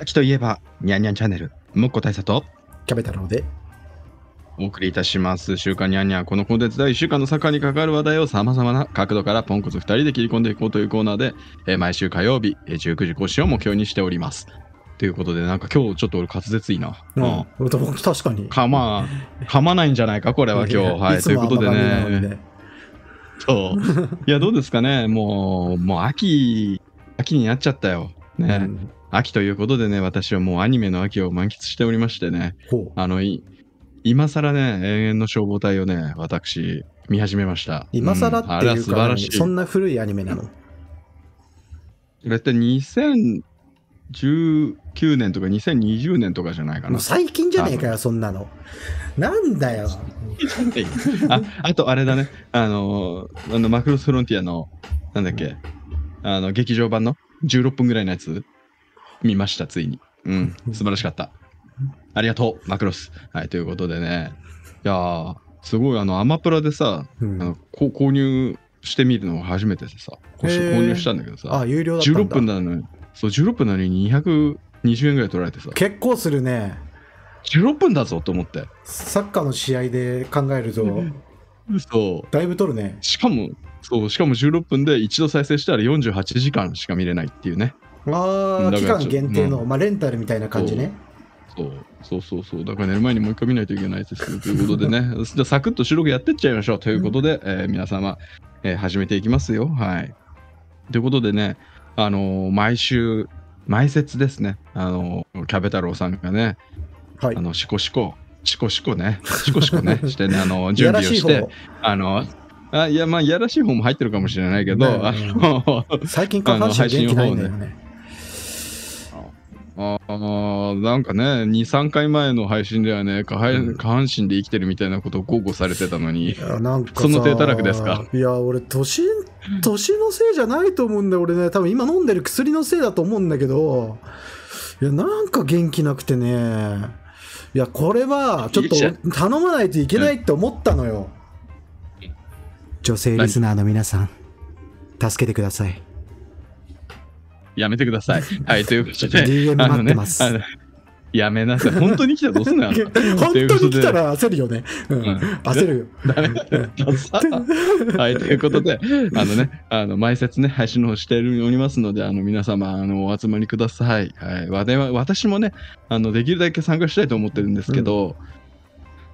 秋といえば、ニャンニャンチャンネル、もっこ大佐とキャベタロウで。お送りいたします。週刊ニャンニャン。このコンテンツでは1週間のサッカーに関わる話題を様々な角度からポンコツ2人で切り込んでいこうというコーナーで、えー毎週火曜日、えー19時更新を目標にしております。ということで、なんか今日ちょっと俺滑舌いいな。うん。俺と僕確かに。かまあ、噛まないんじゃないか、これは今日。はい。つもということでね。そう。いや、どうですかね。もう、もう秋、秋になっちゃったよ。ね。うん秋ということでね、私はもうアニメの秋を満喫しておりましてね。あの、い今更ね、永遠の消防隊をね、私、見始めました。今更っていうか、素晴らしい。そんな古いアニメなの？これって2019年とか2020年とかじゃないかな。最近じゃねえかよ、そんなの。なんだよ。ああと、あれだね、あの、あのマクロスフロンティアの、なんだっけ、あの、劇場版の16分ぐらいのやつ、見ました、ついに。うん、素晴らしかった。ありがとう、マクロス。はい、ということでね、いやー、すごい、あの、アマプラでさ、うんあのこ購入してみるのが初めてでさ、購入したんだけどさ、あ、有料だったんだ。16分なのに、そう、16分なのに220円ぐらい取られてさ、結構するね。16分だぞと思って。サッカーの試合で考えると、そう。だいぶ取るね。しかも、そう、しかも16分で一度再生したら48時間しか見れないっていうね。ああ、期間限定の、うまあ、レンタルみたいな感じね。そうそうそうそう。だから寝る前にもう一回見ないといけないですよ。ということでね、じゃあサクッと収録やってっちゃいましょう。ということで、えー皆様、えー始めていきますよ。はい。ということでね、あのー毎週、毎節ですね、あのーキャベ太郎さんがね、はいあ。の、シコシコ、シコシコね、シコシコね、してね、あの、い準備をして方、。あの、あいや、まあ、いやらしい方も入ってるかもしれないけど、ねあの、最近下半身元気ないんだよね。あーなんかね、2、3回前の配信ではね、下半うん。下半身で生きてるみたいなことを豪語されてたのにい、やなんかさその低たらくですか？いや俺年年のせいじゃないと思うんだよ俺ね。多分今飲んでる薬のせいだと思うんだけどいやなんか元気なくてね。いやこれはちょっと頼まないといけないって思ったのよ。女性リスナーの皆さん助けてくださいやめてください。はい、ということで、DM あのね待ってます。あのやめなさい。本当に来たらどうすんの？よ。本当に来たら焦るよね、うん。ん。焦るよ。ダメ。ださはい、ということで、あのね、あの、毎節ね、配信の方しておりますので、あの、皆様、あの、お集まりください。はい。私もね、あの、できるだけ参加したいと思ってるんですけど、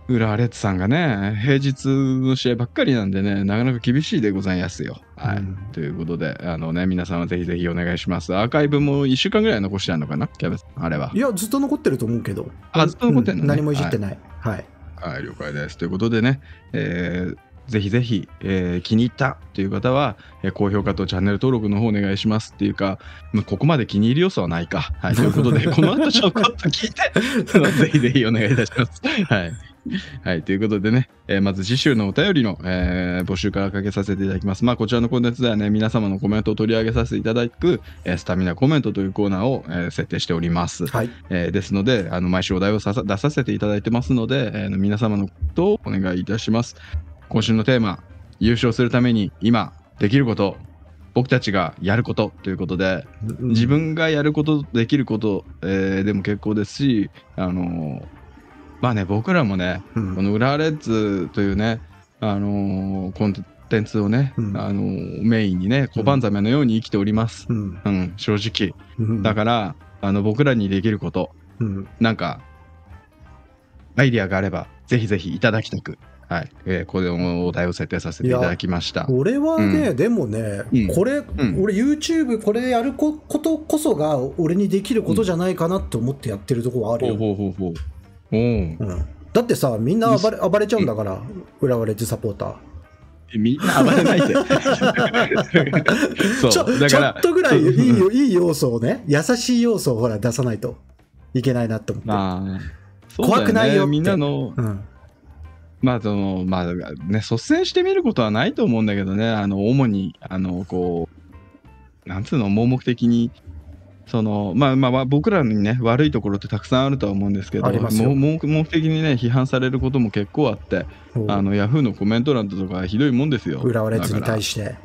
浦和レッズさんがね、平日の試合ばっかりなんでね、なかなか厳しいでございますよ。はい。うんということで、あのね、皆様ぜひぜひお願いします。アーカイブも1週間ぐらい残してあるのかな？キャベツさん、あれは。いやずっと残ってると思うけどあずっと残ってんのねうん何もいじってないはいはい、了解です。ということでね、えーぜひぜひ、えー気に入ったという方は、えー高評価とチャンネル登録の方お願いしますっていうか、まあここまで気に入り要素はないか。はい、ということで、この後ちょこっと聞いて、ぜひぜひお願いいたします。はい。はい、ということでね、えーまず次週のお便りの、えー募集からかけさせていただきます。まあ、こちらのコンテンツではね、皆様のコメントを取り上げさせていただく、えースタミナコメントというコーナーを、えー設定しております。はいえーですので、あの毎週お題をささ出させていただいてますので、えー皆様のことをお願いいたします。今週のテーマ、優勝するために今できること、僕たちがやることということで、自分がやること、できること、えーでも結構ですし、あのーまあね、僕らもね、うん。この浦和レッズというね、あのーコンテンツをね、うん。あのーメインにね、小判ザメのように生きております。うん。うん、正直。うん。だから、あの僕らにできること、うん。なんか、アイディアがあれば、ぜひぜひいただきたく、はい、えーこれのお題を設定させていただきました。俺はね、うでもね、うん。これ、ん。俺 YouTube これやるこことこそが俺にできることじゃないかなって思ってやってるところはあるほうよ、ほうほうほう。うん。だってさみんな暴れ暴れちゃうんだから、浦和レッズサポーター。みんな暴れないで。ち ょそう、だちょから、っとぐらいいいよいい要素をね優しい要素をほら出さないといけないなって思って、まあ、ね。怖くないよみんなの、うん、まあ、その、まあ、ね、率先してみることはないと思うんだけどね、あの、主に、あの、こう、なんつうの、盲目的に、その、まあまあまあ、僕らにね、悪いところってたくさんあるとは思うんですけど、目的にね、批判されることも結構あって、あの、ヤフーのコメント欄とかひどいもんですよ。浦和レッズに対して、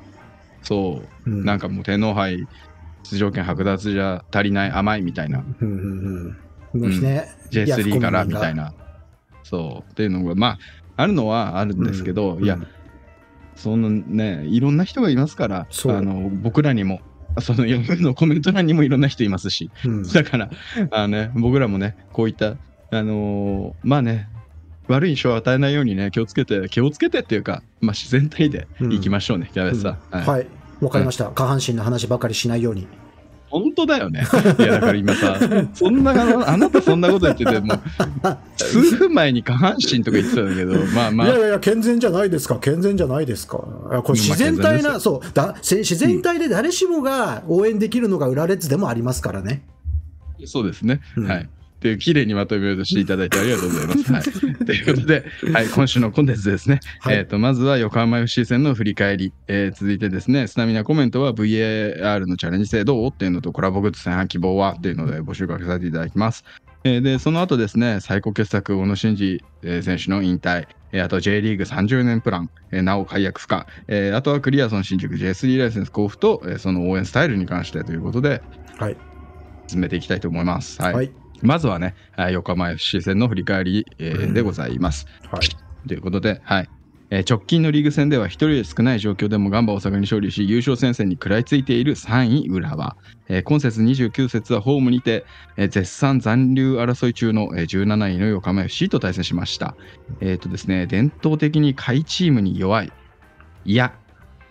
そう。う、ん。なんかもう天皇杯出場権剥奪じゃ足りない甘いみたいな。うんうんうん。もうね、J3 からみたいな。なそう。っていうのがまああるのはあるんですけど、いや、うん。そんなねいろんな人がいますからあの僕らにもそのヤフーのコメント欄にもいろんな人いますしうんだからあの、ね、僕らもねこういったあのーまあね悪い印象を与えないようにね気をつけて気をつけてっていうか、まあ、自然体でいきましょうね、キャベツさん、はいはい。わかりました。下半身の話ばかりしないように。本当だよね。いやだから今さ、そんなあなたそんなこと言っててもう数分前に下半身とか言ってたんだけど、まあまあいやいやいや、健全じゃないですか、健全じゃないですか。これ自然体な、そうだ、せ自然体で誰しもが応援できるのが裏レッズでもありますからね。そうですね。うんはい。で、綺麗にまとめようとしていただいてありがとうございます。はい。ということで、はい、今週のコンテンツですね。はいえっ、と、まずは横浜 FC 戦の振り返り。えー続いてですね、スタミナコメントは VAR のチャレンジ制どう？っていうのと、コラボグッズ戦希望は？っていうので募集かけさせていただきます。えーで、その後ですね、最高傑作、小野伸二えー選手の引退。えーあと J リーグ30年プラン、えーなお解約不可、えーあとはクリアソン新宿 J3 ライセンス交付と、えーその応援スタイルに関してということではい。進めていきたいと思います。はいはい。まずはね、はい横浜 FC 戦の振り返り、でございます。はい。ということで、はい。えー直近のリーグ戦では1人で少ない状況でもガンバ大阪に勝利し優勝戦線に食らいついている3位浦和、えー今節29節はホームにて、えー絶賛残留争い中の、えー17位の横浜 FC と対戦しました、えーとですね、伝統的に下位チームに弱い。いや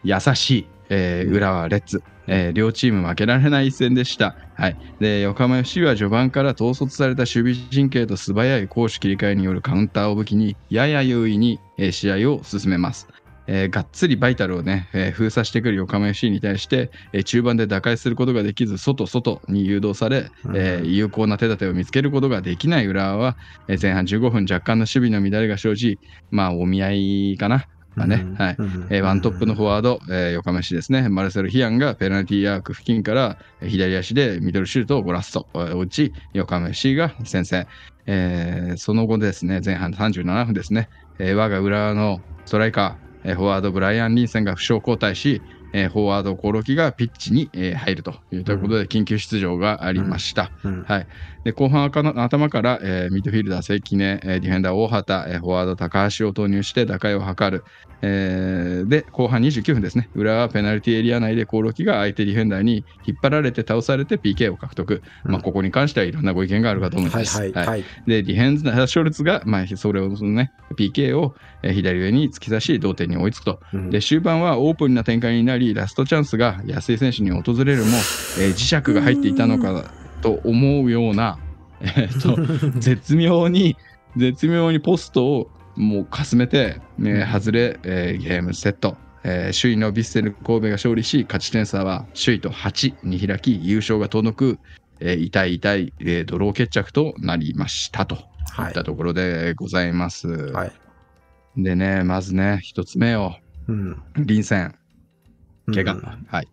優しい、えー浦和レッズ、えー両チーム負けられない一戦でした。はい、で横浜 FC は序盤から統率された守備陣形と素早い攻守切り替えによるカウンターを武器にやや優位に、えー試合を進めます。えーがっつりバイタルをね、えー封鎖してくる横浜 FC に対して、えー中盤で打開することができず外外に誘導され、えー有効な手立てを見つけることができない浦和は、えー前半15分若干の守備の乱れが生じまあお見合いかなまあね、はい。えーワントップのフォワード、えー横浜市ですね、マルセル・ヒアンがペナルティーアーク付近からえー左足でミドルシュートをゴラッソを打ち、横浜 FC が先制。えーその後ですね、前半37分ですね、えー我が浦和のストライカー、えーフォワード、ブライアン・リンセンが負傷交代し、えーフォワード、コロキがピッチに、えー入るというところで緊急出場がありました。うん。はい、で後半頭から、えーミッドフィルダー関根、えーディフェンダー大畑、えーフォワード高橋を投入して打開を図る、えーで後半29分ですね。浦和はペナルティエリア内で興梠が相手ディフェンダーに引っ張られて倒されて PK を獲得、うん。まあ、ここに関してはいろんなご意見があるかと思いはいます。はいはい。でディフェンスのショルツが、まあ、それをその、ね、PK を、えー左上に突き刺し同点に追いつくと。うん。で終盤はオープンな展開になりラストチャンスが安井選手に訪れるも、えー磁石が入っていたのかと思うような、えーと 絶妙に絶妙にポストをもうかすめて、ね、外れ、えーゲームセット、えー首位のヴィッセル神戸が勝利し勝ち点差は首位と8に開き優勝が遠のく、えー痛い痛い、えードロー決着となりましたと。いはい。ったところでございます。はい。でねまずね一つ目をうん。臨戦。怪我、うん。はい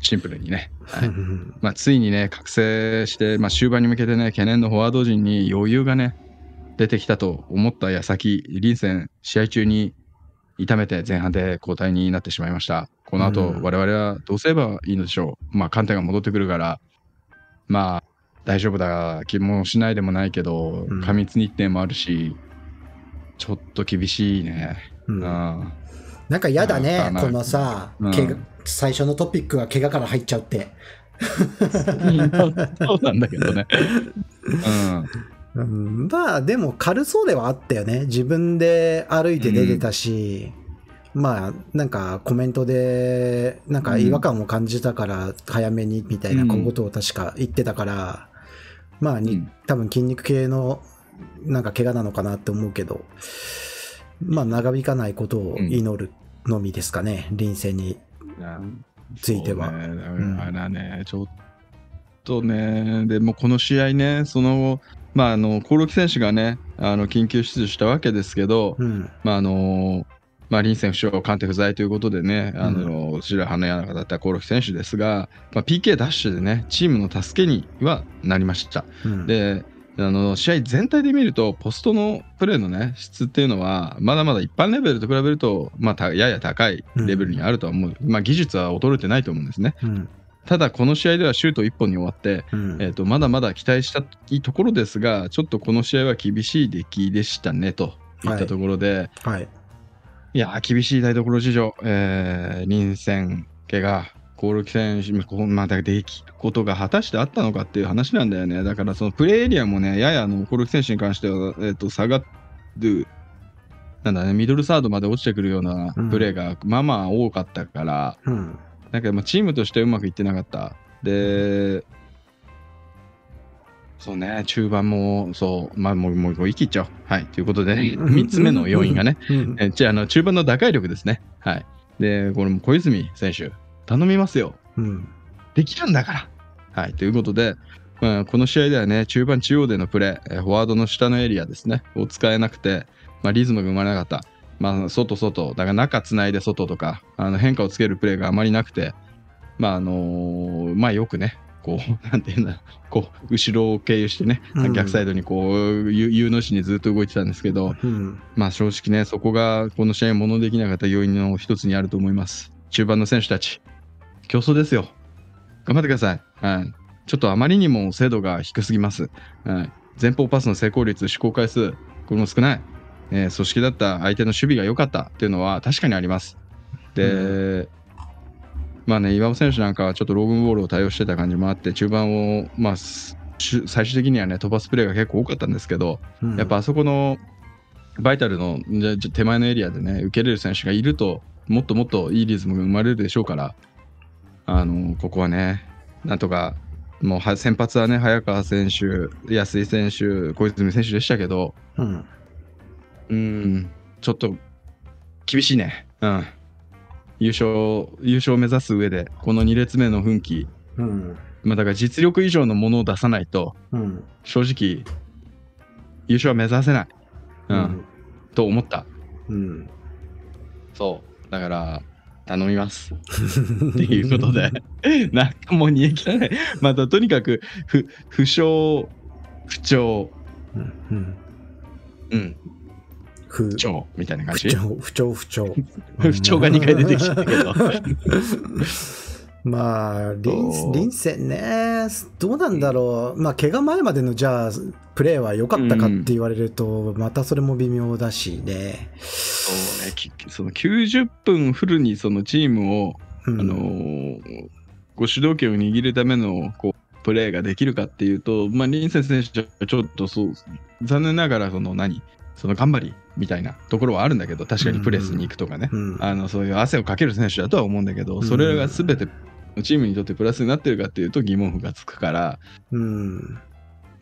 シンプルにね、はい。うん。まあ、ついにね覚醒して、まあ、終盤に向けてね懸念のフォワード陣に余裕がね出てきたと思った矢先臨戦試合中に痛めて前半で交代になってしまいました。この後、うん。我々はどうすればいいのでしょう。まあ観点が戻ってくるからまあ大丈夫だ気もしないでもないけどうん。過密日程もあるしちょっと厳しいね、うん。うんなんか嫌だねこのさ、うん最初のトピックが怪我から入っちゃうって。そうなんだけどね。うん。うん、まあでも軽そうではあったよね自分で歩いて出てたし、まあなんかコメントでなんか違和感を感じたから早めにみたいなうんことを確か言ってたから、まあに、うん多分筋肉系のなんか怪我なのかなって思うけどまあ長引かないことを祈るのみですかね、臨戦については。ね。だからね、ちょっとね、でもこの試合ね、その後、まあ、あの、興梠選手がね、あの緊急出場したわけですけど、うん。まあ、あの、まあ、臨戦負傷、鑑定不在ということでね、あの、白羽の矢が立った興梠選手ですが、まあ、PK ダッシュでね、チームの助けにはなりました。うん。で、あの試合全体で見ると、ポストのプレーの、ね、質っていうのは、まだまだ一般レベルと比べると、まあ、たやや高いレベルにあるとは思う、まあ、技術は衰えてないと思うんですね。うん。ただこの試合ではシュート1本に終わって、うん。えー、とまだまだ期待したいところですが、ちょっとこの試合は厳しい出来でしたねといったところで、はい。い、やー、厳しい台所事情、えー、臨戦、怪我、コールキ選手、まだできることが果たしてあったのかっていう話なんだよね。だから、そのプレーエリアもね、ややあのコールキ選手に関しては、えー、と下がる、なんだね、ミドルサードまで落ちてくるようなプレーがまあまあ多かったから、うん。なんかまあチームとしてうまくいってなかった。で、そうね、中盤も、そう、まあもう、もう、もう、一気いっちゃおう。はい。ということで、3つ目の要因がね、うん。えじゃあ、あの、中盤の打開力ですね。はい。で、これも小泉選手、頼みますよ。うん。できるんだから。はい。ということで、まあ、この試合ではね、中盤中央でのプレー、えーフォワードの下のエリアですね、を使えなくて、まあ、リズムが生まれなかった。まあ、外、外、だから中つないで外とか、あの変化をつけるプレーがあまりなくて、まあ、あのーまあ、よくね、こう、なんていうんだ、こう、後ろを経由してね、うん逆サイドにこう、U の字にずっと動いてたんですけど、うん。まあ正直ね、そこがこの試合ものできなかった要因の一つにあると思います。中盤の選手たち、競争ですよ。頑張ってください。はい。ちょっとあまりにも精度が低すぎます。はい。前方パスの成功率、試行回数、これも少ない。えー組織だった相手の守備が良かったっていうのは確かにあります。で、まあね、岩尾選手なんかはちょっとローグンボールを対応してた感じもあって、中盤を、まあ、最終的にはね、飛ばすプレーが結構多かったんですけど、うんやっぱあそこのバイタルの手前のエリアでね、受けれる選手がいると、もっともっといいリズムが生まれるでしょうから、あのここはね、なんとか、もうは先発はね、早川選手、安井選手、小泉選手でしたけど、うん。うん、ちょっと厳しいね。うん。優勝、優勝を目指す上で、この2列目の奮起、うん。まあ、だから実力以上のものを出さないと、うん。正直、優勝は目指せない。うん。と思った。うん。そう。だから、頼みます。っていうことで、なんかもう煮え切らない。またとにかく、不、不詳、不調、うん。うん、不不調みたいな感じ？不調、不調、不調。不調が2回出てきたけど。まあ、リンセンね、どうなんだろう、まあ、怪我前までのじゃあ、プレーは良かったかって言われると、またそれも微妙だしね。そうね、きその90分フルにそのチームを、うん。あのーご主導権を握るためのこうプレーができるかっていうと、まあ、リンセン選手はちょっとそう残念ながらその何その頑張りみたいなところはあるんだけど確かにプレスに行くとかね、うん。あのそういう汗をかける選手だとは思うんだけど、それが全てチームにとってプラスになってるかっていうと疑問符がつくから、うん。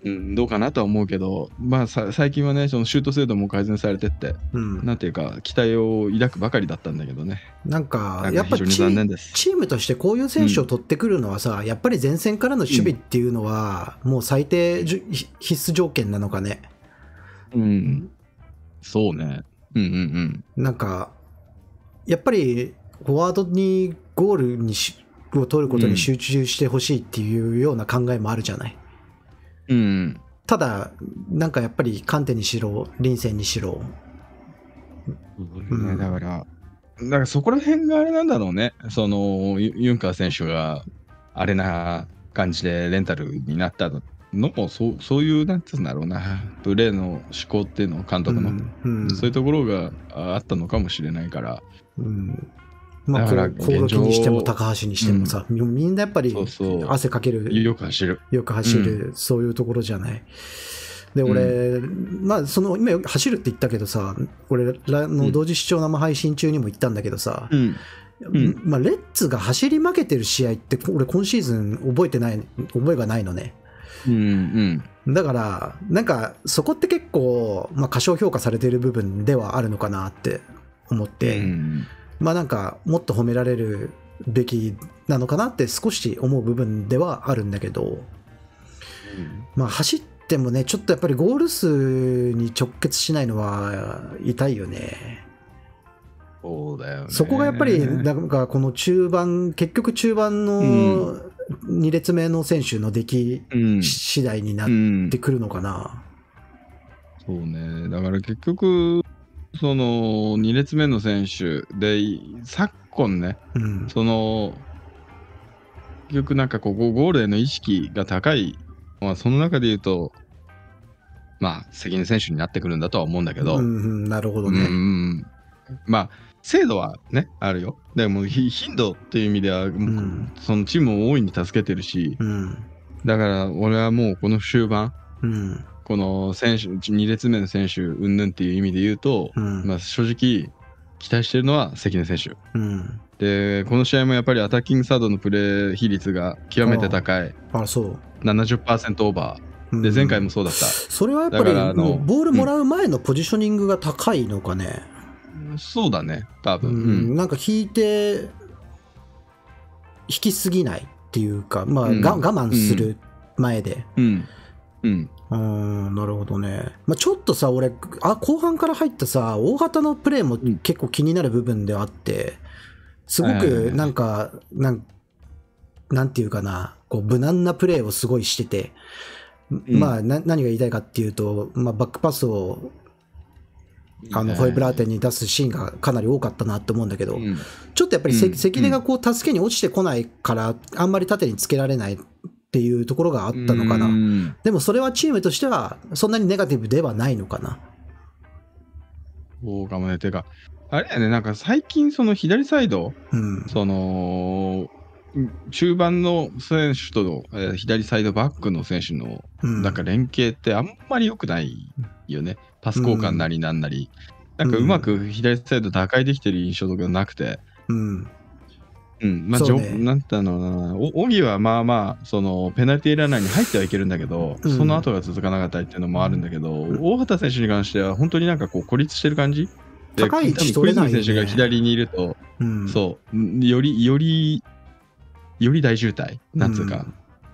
うん、どうかなとは思うけど、まあ、さ最近はねそのシュート精度も改善されてってうん。なんていうか期待を抱くばかりだったんだけどねなんかやっぱか非常にチームとしてこういう選手を取ってくるのはさ、やっぱり前線からの守備っていうのは、もう最低必須条件なのかね。うん。そうね。うんうんなんか、やっぱりフォワードにゴールにしを取ることに集中してほしいっていうような考えもあるじゃない。うん。うん。ただ、なんかやっぱりカンテにしろ、リンセンにしろ、ね、だから、だからそこら辺があれなんだろうね。そのユユンカー選手があれな感じでレンタルになったのもそうそういうなんつうんだろうな。プレーの思考っていうの監督の、うん。うん。そういうところがああったのかもしれないから。うんまあ、こうコオロキにしても高橋にしてもさ、みみんなやっぱりそうそう汗かける、よく走る。よく走る、そういうところじゃない。で、俺、まあ、その、今、走るって言ったけどさ、俺らの同時視聴生配信中にも言ったんだけどさ、うん。うんまあ、レッツが走り負けてる試合って、俺、今シーズン覚えてない、覚えがないのね。うんうん。だから、なんか、そこって結構、まあ、過小評価されている部分ではあるのかなって思って、うんまあなんか、もっと褒められるべきなのかなって少し思う部分ではあるんだけど、まあ走ってもね、ちょっとやっぱりゴール数に直結しないのは痛いよね。そうだよね。そこがやっぱり、なんかこの中盤、結局中盤の2列目の選手の出来うん次第になっうんてくるのかな。そうね。だから結局、その2列目の選手で、昨今ね、うん。その、局なんかこうゴゴールへの意識が高い、まあ、その中で言うと、まあ、関根選手になってくるんだとは思うんだけど、うんうん、なるほどうんね。うんまあ、精度はね、あるよ。でも、ひ頻度っていう意味では、んそのチームを大いに助けてるし、うん。だから俺はもうこの終盤、うん。この選手、2列目の選手、うんぬんっていう意味で言うと、うん。まあ、正直、期待してるのは関根選手。うん。で、この試合もやっぱりアタッキングサードのプレー比率が極めて高い、あ、そう。70%オーバー。うんで、前回もそうだった。それはやっぱりもうボールもらう前のポジショニングが高いのかね？そうだね、多う分。うんん、なんか引いて引きすぎないっていうか、まあ、我慢する前で。うん。うん。うん、なるほどね。まあ、ちょっとさ、俺、あ、後半から入ったさ、大型のプレーもん。結構気になる部分ではあって、すごくなんか、なん、なんていうかな、こう、無難なプレーをすごいしてて、ん。まあ、な何が言いたいかっていうと、まあ、バックパスを、あの、ホイブラーテンに出すシーンがかなり多かったなって思うんだけど、うん。ちょっとやっぱり関根がこう、助けに落ちてこないから、あんまり縦につけられないっていうところがあったのかな。うんでもそれはチームとしてはそんなにネガティブではないのかな。そうかもね。てか、あれやね、なんか最近その左サイド、うん。その、うん中盤の選手との、えー左サイドバックの選手のうん、なんか連携ってあんまり良くないよね。パス交換なりなんなり。なんかうまく左サイド打開できてる印象とかなくて。うん。うん。まあ、ね。なんていうの。おオギはまあまあ、その、ペナルティーランナーに入ってはいけるんだけど、うん。その後が続かなかったりっていうのもあるんだけど、大畑選手に関しては本当になんかこう孤立してる感じ？で高い位置取れないよね。小泉選手が左にいると、うん、そう、んより、より、より大渋滞、なんつうか、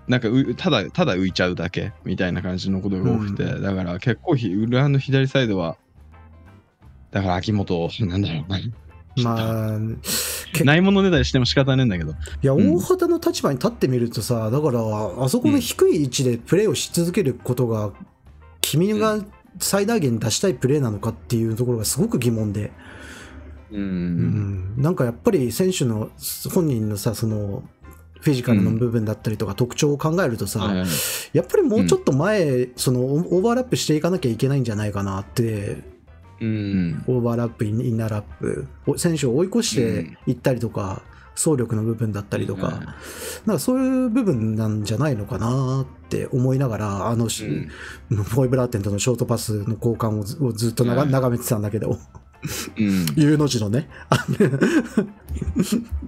なんかうただ、ただ浮いちゃうだけみたいな感じのことが多くて、うだから結構ひ、裏の左サイドは、だから秋元、なんだろうな。まあ、けないものねだりしても仕方ねえんだけど。いや、うん。大畑の立場に立ってみるとさ、だから、あそこの低い位置でプレーをし続けることが、君が最大限出したいプレーなのかっていうところがすごく疑問で、う。うんん、なんかやっぱり選手の本人のさ、その、フィジカルの部分だったりとか特徴を考えるとさ、はいはい。やっぱりもうちょっと前、そのオーバーラップしていかなきゃいけないんじゃないかなって、うん。オーバーラップ、インナーラップ、お選手を追い越していったりとか、走力の部分だったりとか、なんかそういう部分なんじゃないのかなって思いながら、あの、しうん。フォイブラーテンとのショートパスの交換をずをずっとうん。眺めてたんだけど、うん。U の字のね。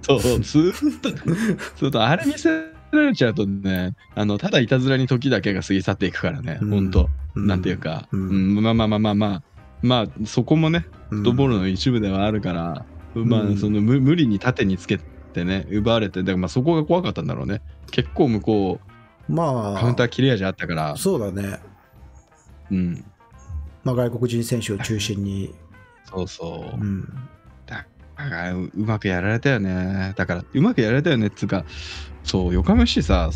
そう、ずーっと、ずっとあれ見せられちゃうとね、あの、ただいたずらに時だけが過ぎ去っていくからね、うん。ほんと。うん。なんていうか、ううんん。まあまあまあまあまあ、まあ、そこもね、フフットボールの一部ではあるから、まうんあ、その無無理に縦につけてね、奪われて、だからまあそこが怖かったんだろうね。結構向こまう、カウンターあ、切れ味あったから、そうだね。うん、まあ、外国人選手を中心に。そうそうう。ん。だからううまくやられたよね。だから、うまくやられたよねっつうか、そう、横浜市さ、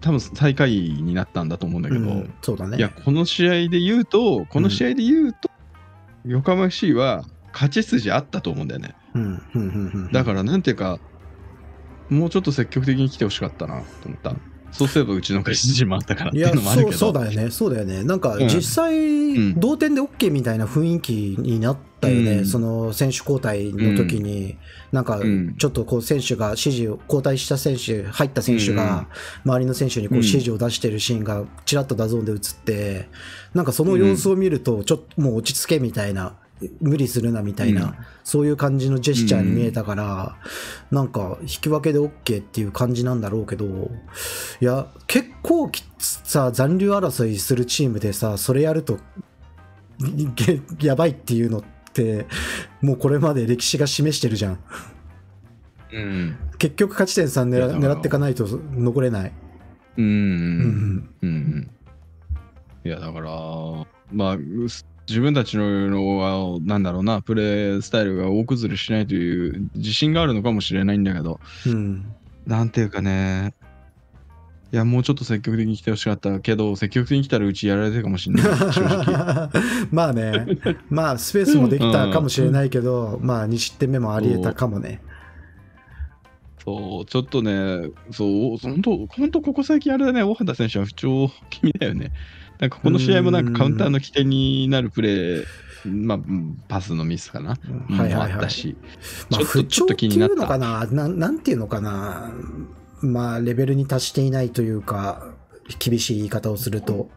多分最下位になったんだと思うんだけど、うんそうだね。いや、この試合で言うと、この試合で言うと、横浜 FC は勝ち筋あったと思うんだよね。うん、うん、うん、うん。だから、なんていうか、もうちょっと積極的に来てほしかったなと思った。そうすればうちの勝ち筋もあったからっていうのもあるけど。そうだよね、そうだよね。なんかうん実際、うん。同点で OK みたいな雰囲気になったよね、うん。その選手交代の時に、なん。かうんちょっとこう選手が指示を、交代した選手、入った選手が、周りの選手にこううん。指示を出してるシーンがちらっと DAZN で映って、なんかその様子を見ると、ちょっともう落ち着けみたいな、無理するなみたいな、うんそういう感じのジェスチャーに見えたから、なんか引き分けで OK っていう感じなんだろうけど、いや、結構きさ、残留争いするチームでさ、それやると、げ やばいっていうのって、もうこれまで歴史が示してるじゃん。うん。結局勝ち点3狙狙っていかないと残れない。うん。う。うんん。うん。いや、だから、まあ、自分たちのは、なんだろうな、プレースタイルが大崩れしないという自信があるのかもしれないんだけど、うん。なんていうかね、いや、もうちょっと積極的に来てほしかったけど、積極的に来たらうちやられてるかもしれない。まあね、まあスペースもできたかもしれないけど、まあ2失点目もあり得たかもね。そう、ちょっとね、そう、本当、本当ここ最近あれだね、大畑選手は不調気味だよね。なんかこの試合もなんかカウンターの起点になるプレー、まあ、うんパスのミスかな。はいはいはい。もあったし、まあ、ちょっと不調っていちょっと気になった。うのかななんなんていうのかな？まあ、レベルに達していないというか、厳しい言い方をすると。コ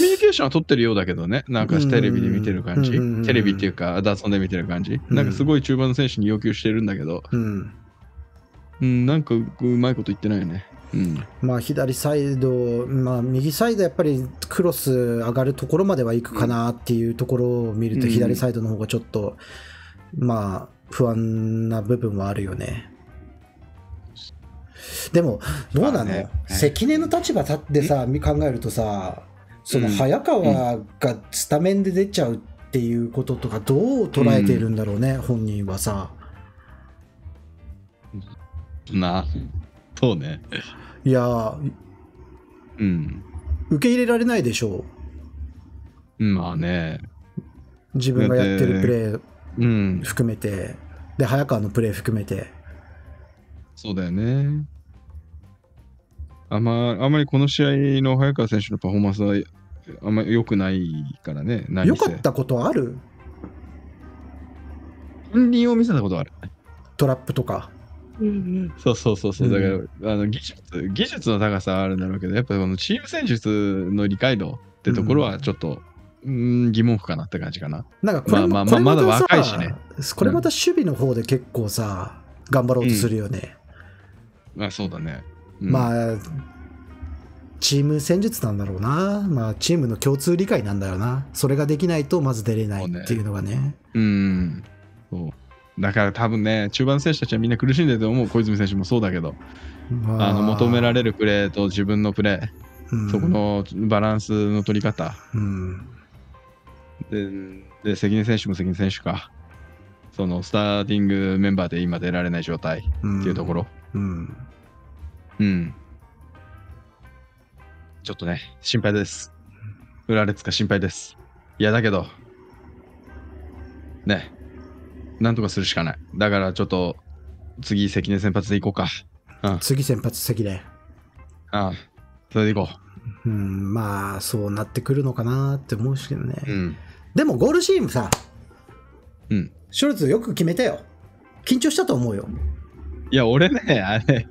ミュニケーションは取ってるようだけどね、なんかテレビで見てる感じ、うん。テレビっていうか、ダーツンで見てる感じ、うん。なんかすごい中盤の選手に要求してるんだけど、うん。うん、なんかうまいこと言ってないよね。うん、まあ、左サイド、まあ、右サイドやっぱりクロス上がるところまでは行くかなっていうところを見ると、うん。左サイドの方がちょっと、まあ、不安な部分はあるよね。でも、どうなの、まあね。関根の立場立ってさ、考えるとさ、そのうん。早川がスタメンで出ちゃうっていうこととか、どう捉えているんだろうね、本人はさ。な、そうね。いやー、うん、受け入れられないでしょう。まあね、自分がやってるプレーうん、含めて、で、早川のプレー含めて。そうだよね。あんまあんまりこの試合の早川選手のパフォーマンスはあんまり良くないからね。何良せかったことある？本人を見せたことはある。トラップとか。そうそうそうそう、うんだからあの技術技術の高さはあるんだろうけどやっぱこのチーム戦術の理解度ってところはちょっと、うん、疑問符かなって感じかな。なんかこれも、まあまあまださ若いしねこれまた守備の方で結構さ、頑張ろうとするよね。あそうだね。うんまあ、チーム戦術なんだろうな。まあ、チームの共通理解なんだよな。それができないと、まず出れないっていうのがね。うん。そうだから多分ね、中盤の選手たちはみんな苦しんでると思う、小泉選手もそうだけど、まあの求められるプレーと自分のプレうんー、そこのバランスの取り方、うん。で、で関根選手も関根選手か、そのスターティングメンバーで今出られない状態っていうところ、うん。うん。ちょっとね、心配です。裏列か心配です。いや、だけど、ね、なんとかするしかない。だからちょっと、次、関根先発でいこうか。うん。あ次先発席で。あ、それでいこうん、まあ、そうなってくるのかなって思うしけどね。う。うん。でも、ゴールシーンさ、うん。ショルツよく決めたよ。緊張したと思うよ。いや、俺ね、あれ、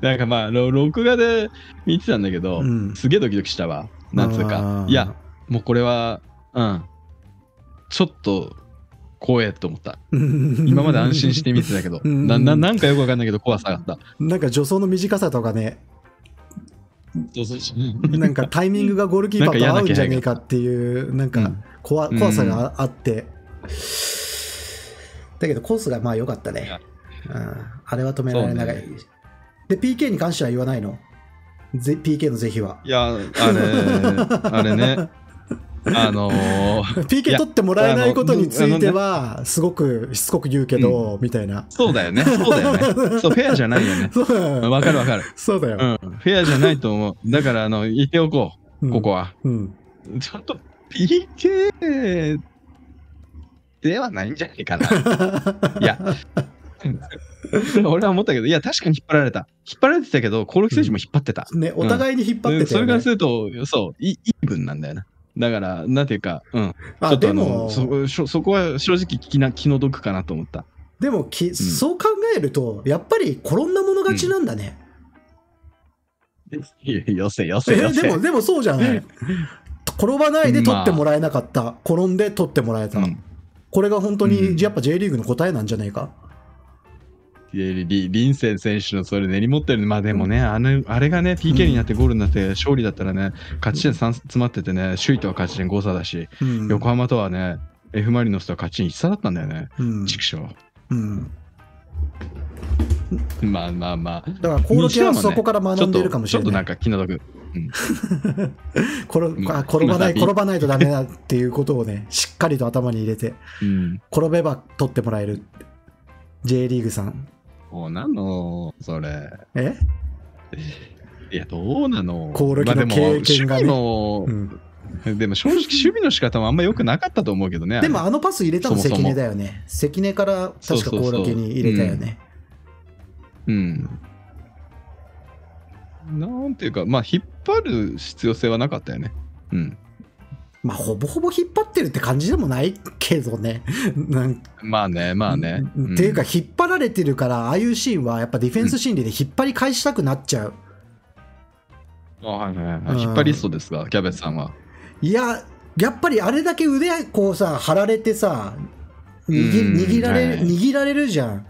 なんかまあ、ろ録画で見てたんだけど、うんすげえドキドキしたわ。なんつうあか。ーいや、もうこれは、うん。ちょっと、怖えと思った。今まで安心して見てたけど、うんなななんかよくわかんないけど怖さがあった。なんか助走の短さとかね、なんかタイミングがゴールキーパーと合うんじゃねえかっていう、なんかうん怖怖さがあって、だけどコースがまあ良かったね。うん、あれは止められない。そうで、PK に関しては言わないの？ぜ ?PK の是非は。いや、あれ、あれね、あのー、PK 取ってもらえないことについては、すごくしつこく言うけど、みたいな。そうだよね、そうだよね。そう、フェアじゃないよね。そう。わかるわかる。そうだよ。うん、フェアじゃないと思う。だから、あの、言っておこう、うんここは。うん。ちょっと PK ではないんじゃないかな。いや、俺は思ったけど、いや、確かに引っ張られた。引っ張られてたけど、コロキ選手も引っ張ってた。ね、お互いに引っ張ってでそれから。すると、そう、イイーブンなんだよな。だから、なんていうか、うん。ちょあ、っとであのも、そそ、そこは正直気な気の毒かなと思った。でもき、そう考えると、やっぱり転んだもの勝ちなんだね。よせよせえよせ。でも、でもそうじゃない。転ばないで取ってもらえなかった。転んで取ってもらえた。うんこれが本当うんに、やっぱ J リーグの答えなんじゃないか。いやリリンセン選手のそれ練り持ってる。まあでもね、あのあれがね、PK になってゴールになって勝利だったらね、勝ち点3詰まっててね、首位とは勝ち点5差だし、うん。横浜とはね、F・ マリノスとは勝ち点1差だったんだよね、うん。畜生。うん。まあまあまあ。だから、コールキはそこから学んでるかもしれちょっとなんない。か気の毒。うん 転まああ転ばない、まあ転ばないとダメだっていうことをね、しっかりと頭に入れて、うん。転べば取ってもらえる。J リーグさん。そうなの？それ。え？いや、どうなの？コオロギのまあでも経験がねでも正直 守備の仕方もあんま良くなかったと思うけどね。でもあのパス入れたの関根だよね。関根から確かコールキに入れたよね。うん。なんていうか、まあ、引っ張る必要性はなかったよね。うん。まあ、ほぼほぼ引っ張ってるって感じでもないけどね。なんまあね、まあね。っていうか、引っ張られてるから、ああいうシーンはやっぱディフェンス心理で引っ張り返したくなっちゃう。あはいはいうんはい。引っ張りそうですか、キャベツさんは？いや、やっぱりあれだけ腕こうさ、張られてさ、握られる、はい握られるじゃん。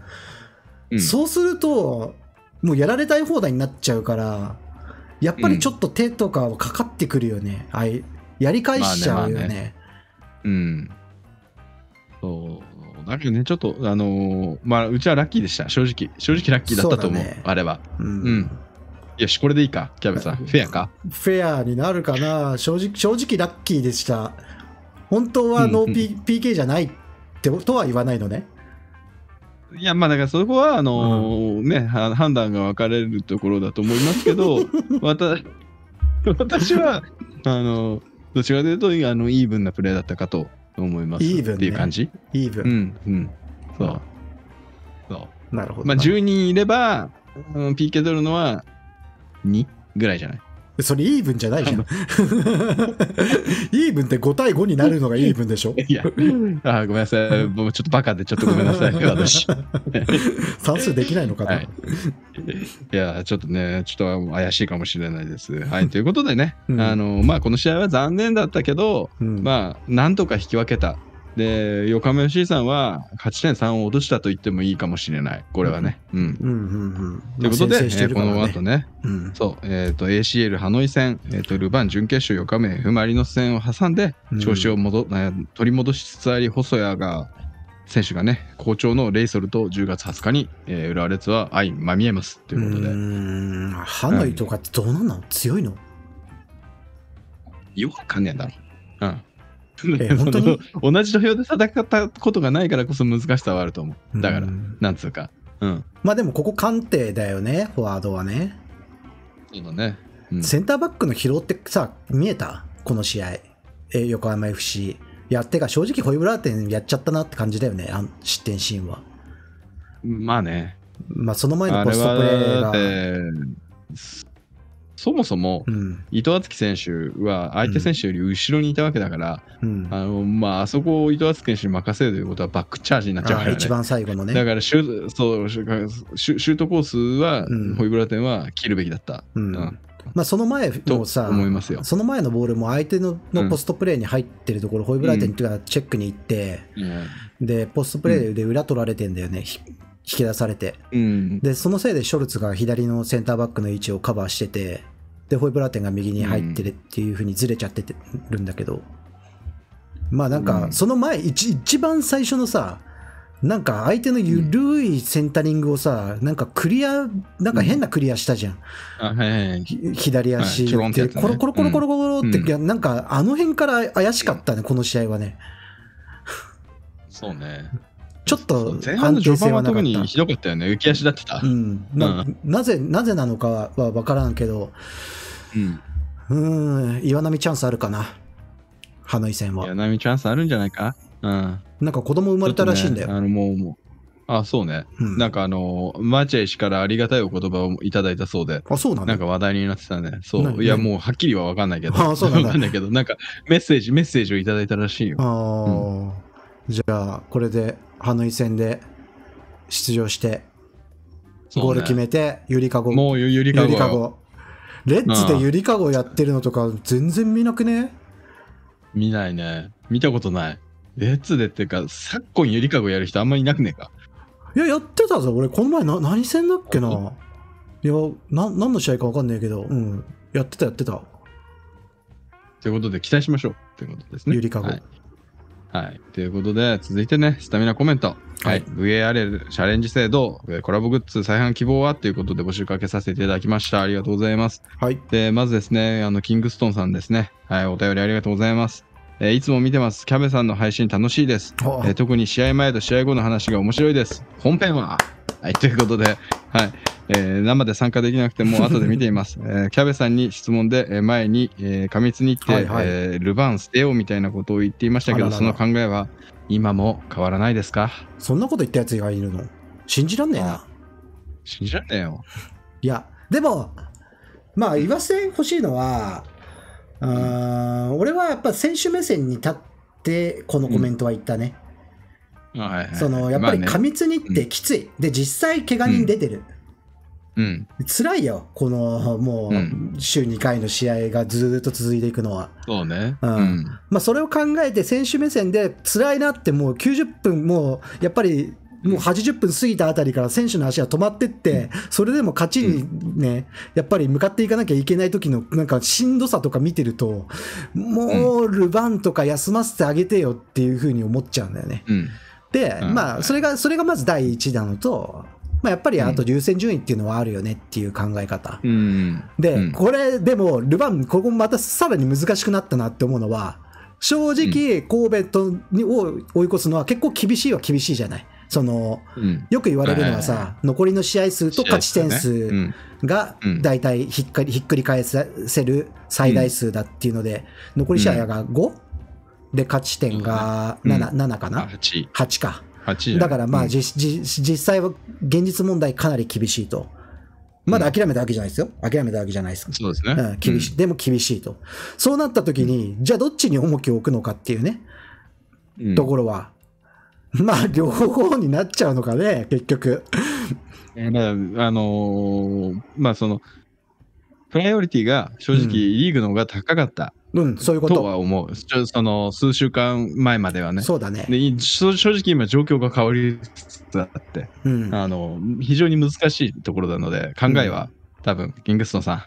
うんそうすると、もうやられたい放題になっちゃうから、やっぱりちょっと手とかはかかってくるよね。あいやり返しちゃうよね。まあねうん。そう。だけどね、ちょっと、あのーまあ、うちはラッキーでした。正直。正直ラッキーだったと思う。そうだねあれは。うんうん。よし、これでいいか、キャベツさん。フェアかフェアになるかな正直、正直ラッキーでした。本当はノー、P PK じゃないってとは言わないのね。いや、まあ、だからそこは、あのーね、は判断が分かれるところだと思いますけど、わた私は、あのどちらかというと、あの、イーブンなプレーだったかと思います。イーブンねっていう感じイーブン。うん、うん。そう。そう。なるほどな。まあ、10人いれば、うん PK 取るのは2ぐらいじゃない？それイーブンじゃないじゃん。イーブンって5対5になるのがイーブンでしょ？いや、あごめんなさい。もうちょっとバカでちょっとごめんなさい、私。算数できないのかな、はいいや、ちょっとね、ちょっと怪しいかもしれないです。はい、ということでね、うんあの、まあ、この試合は残念だったけど、うんまあ、なんとか引き分けた。で、横浜 FC さんは勝ち点3を落としたと言ってもいいかもしれない。これはね。うん。うんうんうん。ということで、まあ先制してえーこの後ね、うんそう、えっ、と、ACL ハノイ戦、えっ、と、ルヴァン準決勝横浜 F・ マリノス戦を挟んでうん、調子を戻、えー取り戻しつつあり、細谷が、選手がね、好調のレイソルと10月20日に、えー浦和レッズは相まみえますということでうー、んハノイとかってどうなんの？強いの？よくわかんねえんだろ。うん。え本当に？同じ土俵で戦ったことがないからこそ難しさはあると思う。だから、うんなんつうか。うん。まあでもここ鑑定だよね、フォワードはね。そうだね。うん、センターバックの疲労ってさ、見えた？この試合。え横浜 FC。やってか正直ホイブラーテンやっちゃったなって感じだよね、あの失点シーンは。まあね。まあその前のポストプレーが。そもそも、うん。伊藤敦樹選手は相手選手より後ろにいたわけだから、うん。あのまあ、あそこを伊藤敦樹選手に任せるということはバックチャージになっちゃうからね。あ一番最後のね。だからシューそうシュシュートコースは、うんホイブラーテンは切るべきだった。うんうんまあ、その前のさと思いますよその前のボールも相手ののポストプレーに入ってるところ、ホイブラーテンがチェックに行って、でポストプレーで裏取られてんだよね、ひ引き出されてうん。でそのせいでショルツが左のセンターバックの位置をカバーしててでホイブラーテンが右に入ってるっていう風にずれちゃっててるんだけどまあなんうんかその前一一番最初のさなんか相手の緩いセンタリングをさ、なんかクリア、なんか変なクリアしたじゃん。あはいはいはい。ひ左足で、コロコロコロコロコロって、うんいやなんかあの辺から怪しかったね、この試合はね。そうね。ちょっと前半の安定性はなかった。特にひどかったよね。浮き足だってたう。ん、なうなぜ、なぜなのかは分からんけど、うん。うーん、岩波チャンスあるかな、ハノイ戦は。いや、波チャンスあるんじゃないか？うん。なんか子供生まれたらしいんだよ。ねあの、もう、もう。あ、そうね。うんなんかあの、マーチェイ氏からありがたいお言葉をいただいたそうで、あ、そうなんだ。なんか話題になってたね。そ何う。いや、何もうはっきりは分かんないけど。あそうなんだ わかんないけど、なんかメッセージ、メッセージをいただいたらしいよ。あーじゃあ、これでハノイ戦で出場して、ゴール決めて、ゆりかご。もうゆゆりゆかごりかご。レッツでゆりかごやってるのとか全然見なくね？見ないね。見たことない。レッツでっていうか、昨今ゆりかごやる人あんまりいなくねえか？いや、やってたぞ。俺、この前な、何戦だっけな？いや、な、何の試合か分かんないけど、うん。やってた、やってた。ということで、期待しましょう。ということですね。ゆりかごはい。はい。ということで、続いてね、スタミナコメント。ははいい。VAR チャレンジ制度、えーコラボグッズ再販希望はということで募集かけさせていただきました。ありがとうございます。はい。で、まずですね、あの、キングストーンさんですね。はい、お便りありがとうございます。えーいつも見てます。キャベさんの配信楽しいです。あえー特に試合前と試合後の話が面白いです。本編ははい、ということで、はい、えー生で参加できなくても後で見ています。えーキャベさんに質問で、えー前に、えー過密日程、はいはいえールヴァン捨てようみたいなことを言っていましたけど、あらららその考えは今も変わらないですか？そんなこと言ったやつがいるの？信じらんねえな。信じられねえよ。いや、でも、まあ言わせてほしいのは、あー俺はやっぱ選手目線に立って、このコメントは言ったね。はいはいはい。そのやっぱりまあね過密にってきつい。で、実際怪我人出てる。うん、辛いよ、このもう週2回の試合がずーっと続いていくのは。そうね。うん。まあ、それを考えて選手目線で辛いなってもう90分もうやっぱりもう80分過ぎたあたりから選手の足が止まってってそれでも勝ちにねやっぱり向かっていかなきゃいけない時のなんかしんどさとか見てるともうルヴァンとか休ませてあげてよっていうふうに思っちゃうんだよね。うん。で、うんまあそれがそれがまず第一なのと、まあ、やっぱりあと優先順位っていうのはあるよねっていう考え方。うん。で、うんこれでもルヴァンここまたさらに難しくなったなって思うのは正直神戸とにを追い越すのは結構厳しいは厳しいじゃないそのうん。よく言われるのはさ残りの試合数と勝ち点う数ん。がうん。大体ひっかりひっくり返せる最大数だっていうので残り試合が 5? で勝ち点がうん。7, 7かあ、な？8。8か。8じゃないだからまあ、うん。実際は現実問題かなり厳しいと。まだ諦めたわけじゃないですよ。諦めたわけじゃないですそうですね。うん、厳しい、でも厳しいと。そうなった時に、じゃあどっちに重きを置くのかっていうね、うん。ところは、まあ両方になっちゃうのかね、結局。だからあのーまあその、プライオリティが正直うんリーグの方が高かったうん、そういうことと。は思う。その数週間前まではね。そうだね。でい正正直今状況が変わりつつあって、うん。あの、非常に難しいところなので、考えは、多分、キングストンさん、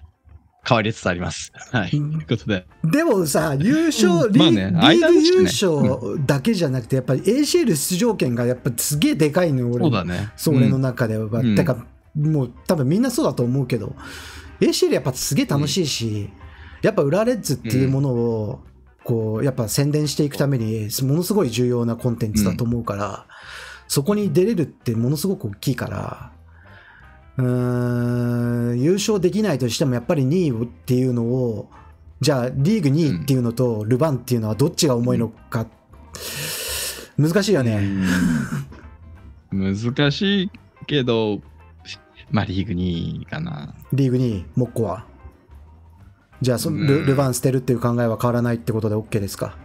変わりつつあります。はい。とうん。いうことで、でもさ、優勝、うん。リーまあねリーグ優勝だけじゃなくて、やっぱり ACL 出場権がやっぱすげえでかいのよ、俺そうだね。そう俺の中では。うん。てか、もう多分みんなそうだと思うけど、ACL やっぱすげえ楽しいし、やっぱ裏レッズっていうものを、こう、やっぱ宣伝していくために、ものすごい重要なコンテンツだと思うから、そこに出れるってものすごく大きいから、うーん、優勝できないとしてもやっぱり2位っていうのを、じゃあリーグ2位っていうのとルヴァンっていうのはどっちが重いのか、難しいよね。うん難しいけど、まあ、リーグ2位かな。リーグ2位、モッコは。じゃあそうルヴァン捨てるっていう考えは変わらないってことで OK ですか？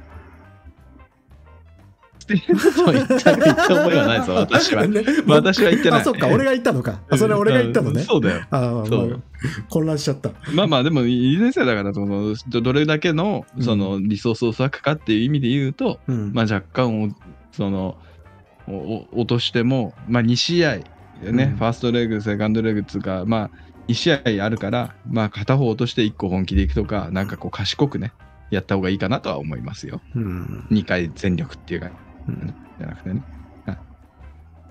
そう言った言った覚えはないぞ、私は。ね私は言ってない。あ、そっか、俺が言ったのか。あ、それ俺が言ったのね。うんそうだよ。ああ、そうもう混乱しちゃった。まあまあ、でも、いずれにせよだから、その、どどれだけの、その、リソースを割くかっていう意味で言うと、うん。まあ、若干お、その、落としても、まあ、2試合、ね、うんファーストレグ、セカンドレグつが、まあ、1試合あるから、まあ、片方落として1個本気でいくとか、なんかこう、賢くね、やった方がいいかなとは思いますよ。うん。2回全力っていうか、うんじゃなくてね。はい、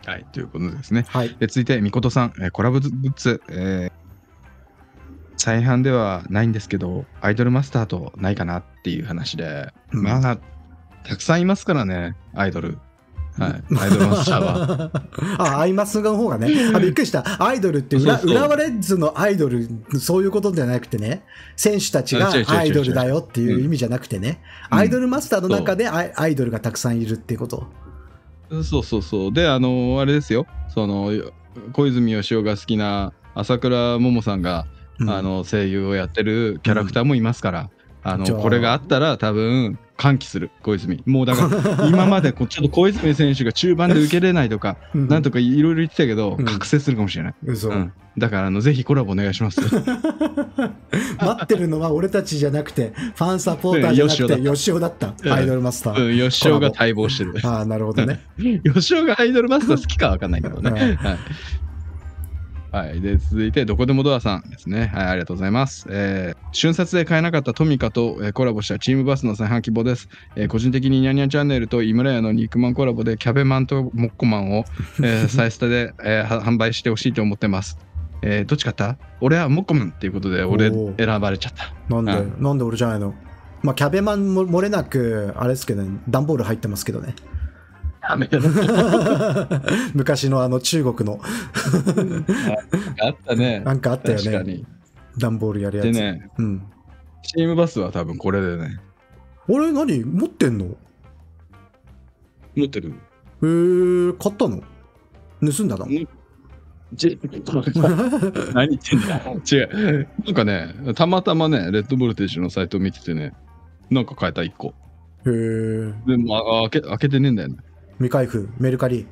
はい、ということですね。はい。で続いて、みことさん、えーコラボグッズ、えー再販ではないんですけど、アイドルマスターとないかなっていう話で、うんまあ、たくさんいますからね、アイドル。はい、アイドルマスターは。あ、アイマスの方がね。あ、びっくりした。アイドルって浦和レッズのアイドル、そういうことじゃなくてね、選手たちがアイドルだよっていう意味じゃなくてね、うん。アイドルマスターの中でアイアイドルがたくさんいるっていうこと。そうそうそう。で、あのあれですよ、その、小泉義雄が好きな朝倉桃さんが、うん。あの声優をやってるキャラクターもいますから、あじゃあのこれがあったら多分歓喜する小泉。もうだから今までこうちょっと小泉選手が中盤で受けれないとか、うん。なんとかいろいろ言ってたけど、うん。覚醒するかもしれない、嘘、うん。だからあのぜひコラボお願いします。待ってるのは俺たちじゃなくて、ファンサポーターじゃなくて、吉尾だった。うん。アイドルマスター。うん吉尾が待望してる。ああ、なるほどね。吉尾がアイドルマスター好きかわかんないけどね、うん。はいはい、で続いて、どこでもドアさんですね。はい、ありがとうございます。えー瞬殺で買えなかったトミカと、えーコラボしたチームバスの再販希望です。えー個人的にニャンニャンチャンネルと井村屋の肉まんコラボでキャベマンとモッコマンを、えー サイスタで、えーは販売してほしいと思ってます。えーどっち買った？俺はモッコマンっていうことで、俺選ばれちゃった。なんで、うなんで俺じゃないの？まあ、キャベマンも漏れなく、あれですけど、ね、段ボール入ってますけどね。昔のあの中国の、あったね。なんかあったよね。確かに。段ボールやるやつ。でね、うん。チームバスは多分これでね、俺何？持ってんの？持ってる。えー、買ったの？盗んだの？うんち 何言ってんだ？違う。なんかね、たまたまね、レッドボルテージのサイトを見ててね、なんか変えた1個。へえ。でも、あ開け開けてねえんだよね。未開封、メルカリ。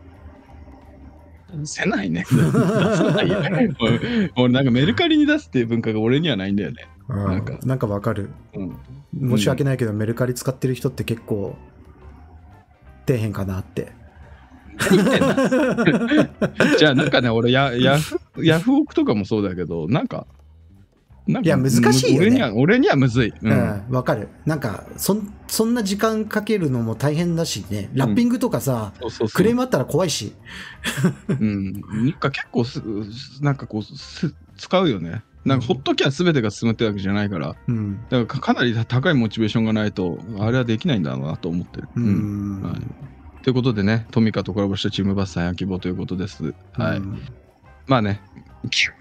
せないね。出さないよ俺俺 なんかメルカリに出すっていう文化が俺にはないんだよね。ななんかなんかわかる。うん、申し訳ないけど、メルカリ使ってる人って結構、底辺かなって。じゃあなんかね、俺ヤヤフヤフオクとかもそうだけど、なんかいや難しいよね俺には俺にはむずい。ううんん、わかる。なんかそん、そんな時間かけるのも大変だしね、ラッピングとかさ、そうそうそうクレームあったら怖いし。うん、なんか結構す、なんかこうす、使うよね。なんかほっときゃ全てが進むってわけじゃないから、うん。だからかかなり高いモチベーションがないと、あれはできないんだろうなと思ってる。ううんん。はいということでね、トミカとコラボしたチームバスさんや希望ということです。はい。うんまあね、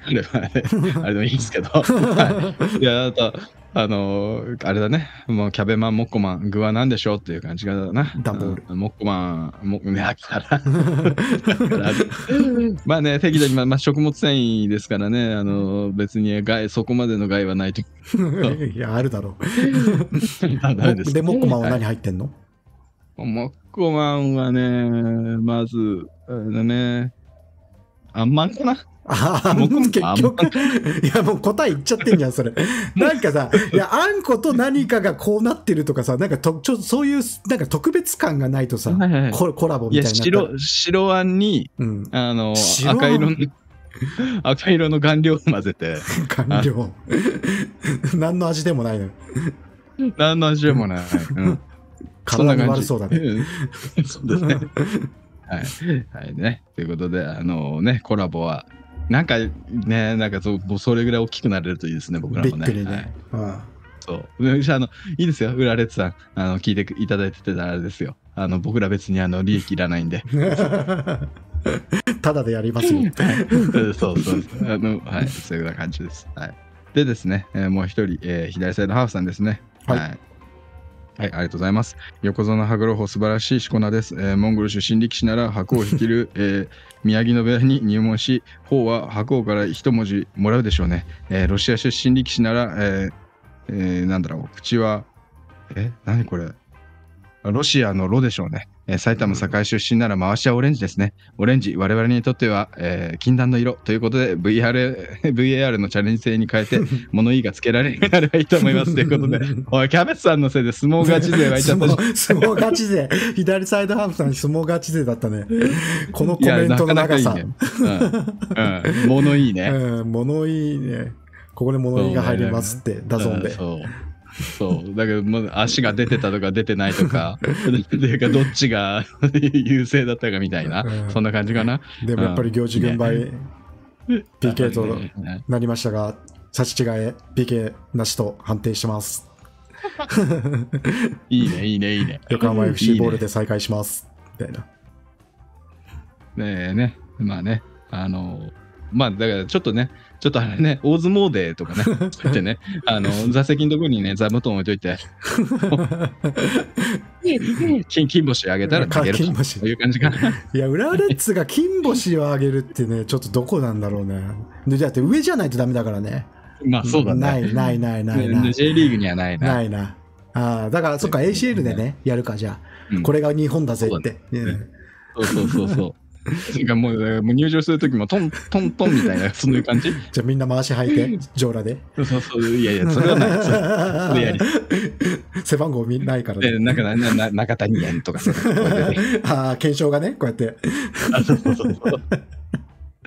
あれあれでもいいんですけど、はい、いや、あと、あのーあれだね、もうキャベマン、モッコマン、具は何でしょうっていう感じがだな。ダンボー。ルうんモッコマン、もね、飽きたら。まあね、適度に、まあ、まあ、食物繊維ですからね、あのー別に害、そこまでの害はないと。いや、あるだろう。でモッコマンははい何入ってんの、モッコマンはね、まず、あれだね、あんまんかなああ、モッコマン結局、いや、もう答え言っちゃってんじゃん、それ。なんかさ、いや、あんこと何かがこうなってるとかさ、なんかと、ちょそういう、なんか特別感がないとさ、はいはいはいココラボみたいになったら白、白あんに、うん。あの、赤色の、赤色の顔料を混ぜて、完了。何の味でもないのよ。何の味でもない。うん、体にな感じ。悪そうだね。うんそうですね。はい。はいね。ということで、あのね、コラボは、なんかね、なんかそそれぐらい大きくなれるといいですね、僕らびもね。はいっくりね。うんそう。でじゃあ、あの、いいですよ、浦レッツさん。あの、聞いていただいてたらあれですよ。あの、僕ら別にあの、利益いらないんで。ただでやりますよ。そうそうそう。あの、はい、そういうような感じです。はい。でですね、えーもう一人、えー左サイドハーフさんですね。はいはい。はいありがとうございます。横綱羽黒穂素晴らしいしこ名です、えーモンゴル出身力士なら白を引きる、えー宮城野部屋に入門し、方は白鵬から一文字もらうでしょうね。えーロシア出身力士なら、えーえーなんだろう、口は、え、何これ？ロシアのロでしょうね。えー埼玉栄出身なら回しはオレンジですね。オレンジ、我々にとっては、えー禁断の色ということで VR、VAR のチャレンジ性に変えて 物言いがつけられるようになればいいと思いますということで、おい、キャベツさんのせいで相撲ガチ勢湧いちゃ相った相撲ガチ勢。左サイドハーフさん相撲ガチ勢だったね。このコメントの長さ。なかなかいいね。うん。うん。物いいね。うん、物言いね。ここで物言いが入りますって、 DAZN で。そう。そう。だけど、もう足が出てたとか出てないとか、っていうか、どっちが 優勢だったかみたいな、うんそんな感じかな。でもやっぱり行司軍配 PK とねなりましたが、差し違え PK なしと判定します。いいね、いいね、いいね。横浜い FC ボールで再開します。みたいな。ねえね、まあね、あの、まあだからちょっとね、ちょっとあれね、大相撲デーとかね、こうやってね、あの、座席のところにね、座布団置いといて、金金星あげたら投げるという感じかな。いや、浦和レッズが金星を上げるってね、ちょっとどこなんだろうね。でだって上じゃないとダメだからね。まあそうだね。ないないないないなねい。J リーグにはないな。ないな。ああ、だからそっか ACL でね、やるか、じゃあ。うんこれが日本だぜって。うんそうそうそうそう。かもうもう入場するときもトントントンみたいな、そういう感じじゃあみんな回し履いて、上裸で。そうそうそう。いやいや、それはない。それやり。背番号見ないからで、ね。なんかななな中谷園とかさ。ああ、検証がね、こうやって。あそうそうそう。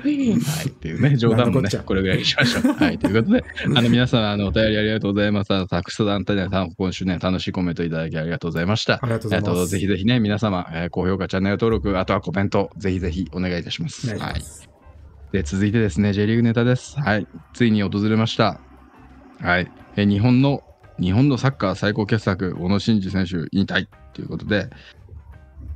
はい、っていうね、冗談もねこれぐらいにしましょう。はい、ということで、あの皆さん、あのお便りありがとうございます。たくさん、今週ね、楽しいコメントいただきありがとうございました。ありがとうございえっと、ます。ぜひぜひね、皆様、えー高評価、チャンネル登録、あとはコメント、ぜひぜひお願いいたしまおす。願いしはい。ます。で、続いてですね、J リーグネタです。はい。ついに訪れました。はい。え日本の、日本のサッカー最高傑作、小野伸二選手引退ということで、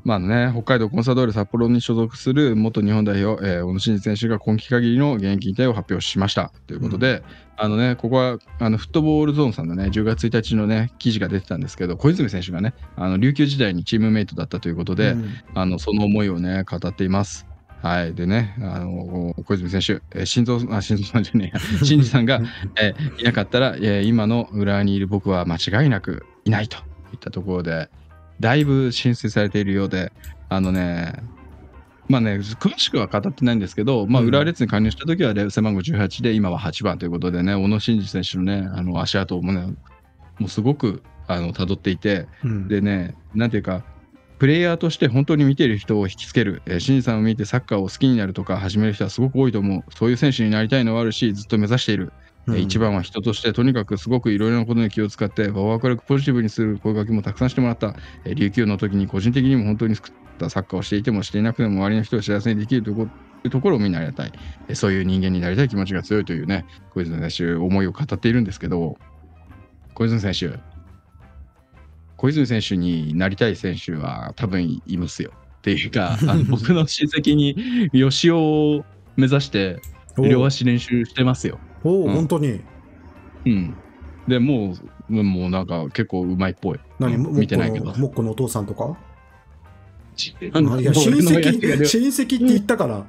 まあね、北海道コンサドーレ札幌に所属する元日本代表、えー小野伸二選手が今季限りの現役引退を発表しましたということで、あのね、ここはあのフットボールゾーンさんのね、10月1日のね、記事が出てたんですけど、小泉選手がね、あの琉球時代にチームメイトだったということで、うんあのその思いをね、語っています。はい。でね、あの、小泉選手、えー、心臓、あ、心臓さんじゃねえや、新次さんが、えーいなかったら、えー今の浦和にいる僕は間違いなくいないといったところで、だいぶ浸水されているようで、あのね、まあね、詳しくは語ってないんですけど、まあ、うん浦和レッズに加入した時はね背番号18で、今は8番ということでね、小野伸二選手のね、あの足跡もね、もうすごくあの辿っていて、うんでね、なんていうか、プレイヤーとして本当に見ている人を引きつける、えー、新さんを見てサッカーを好きになるとか始める人はすごく多いと思う。そういう選手になりたいのはあるし、ずっと目指している。えー一番は人としてとにかくすごくいろいろなことに気を使って、ワーク力ポジティブにする声掛けもたくさんしてもらった。えー琉球の時に個人的にも本当に作ったサッカーをしていてもしていなくても周りの人を幸せにできるところところを見になりたい、えーそういう人間になりたい気持ちが強いというね、小泉選手、思いを語っているんですけど、小泉選手、小泉選手になりたい選手は多分いますよ。っていうか、あの僕の親戚に吉尾を目指して両足練習してますよ。おお、うん本当にうん。でもう、もうなんか結構うまいっぽい。何、うんも見てないけど。もっこのお父さんとか？あのあいや親戚親戚って言ったから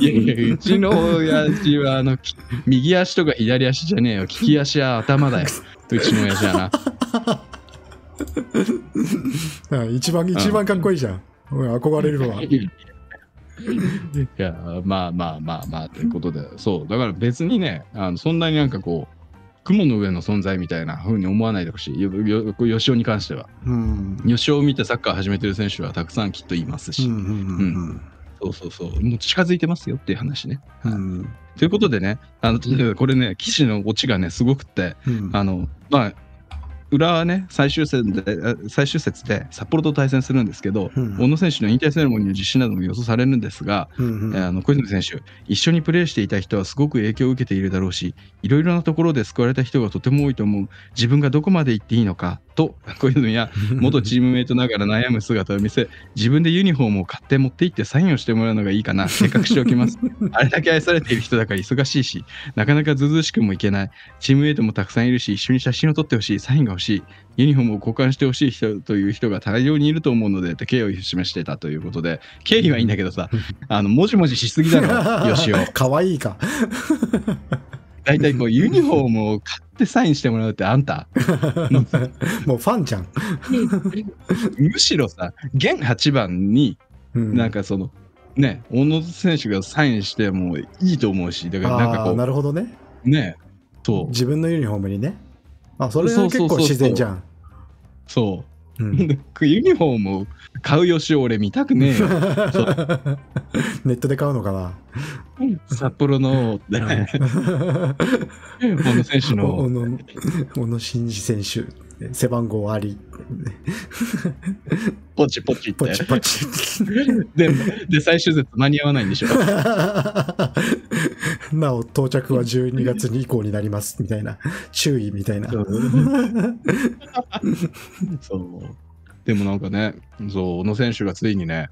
いやいや、うちの親父はあのき右足とか左足じゃねえよ。利き足は頭だよ。うちの親父はな。うん一番一番かっこいいじゃん、うん憧れるわ いや、まあまあまあまあ、ということで、そう、だから別にね、あのそんなになんかこう、雲の上の存在みたいな風に思わないでほしい。よよ吉尾に関しては。うん。吉尾を見てサッカー始めてる選手はたくさんきっといますし、そうそうそう、もう近づいてますよっていう話ね。うん。うん。ということでね、あのこれね、騎士のオチがね、すごくって、うん。あの、まあ、裏はね、最終戦で、あ最終節で札幌と対戦するんですけど、うん小野選手の引退セレモニーの実施なども予想されるんですが、うんうんえーあの小泉選手、一緒にプレーしていた人はすごく影響を受けているだろうし、いろいろなところで救われた人がとても多いと思う。自分がどこまで行っていいのかと、小泉や 元チームメイトながら悩む姿を見せ、自分でユニフォームを買って持って行ってサインをしてもらうのがいいかな、計画しておきます。あれだけ愛されている人だから忙しいし、なかなかずうずうしくもいけない。チームメイトもたくさんいるし、一緒に写真を撮ってほしい、サインが欲しい。ユニフォームを交換してほしい人という人が大量にいると思うので、って敬意を示していたということで、敬意はいいんだけどさ、あの、もじもじしすぎだろ、よしお。かわいいか大体こう、ユニフォームを買ってサインしてもらうってあんた。もうファンじゃん、むしろさ、現8番に、うん、なんかその、ね、小野選手がサインしてもいいと思うし、だからなんかこなるほどね。う、ね、そう、自分のユニフォームにね。あそれは結構そうそうそうそう。自然じゃん。そう。うん。ユニフォームを買うよしお俺見たくねえよ。ネットで買うのかな？札幌の、ね、小野選手小の、野小野伸二選手。背番号ありポチポチってポ。チポチで、で最終節間に合わないんでしょ。なお到着は12月に以降になりますみたいな注意みたいなそう。でもなんかね、そう、小野選手がついにね、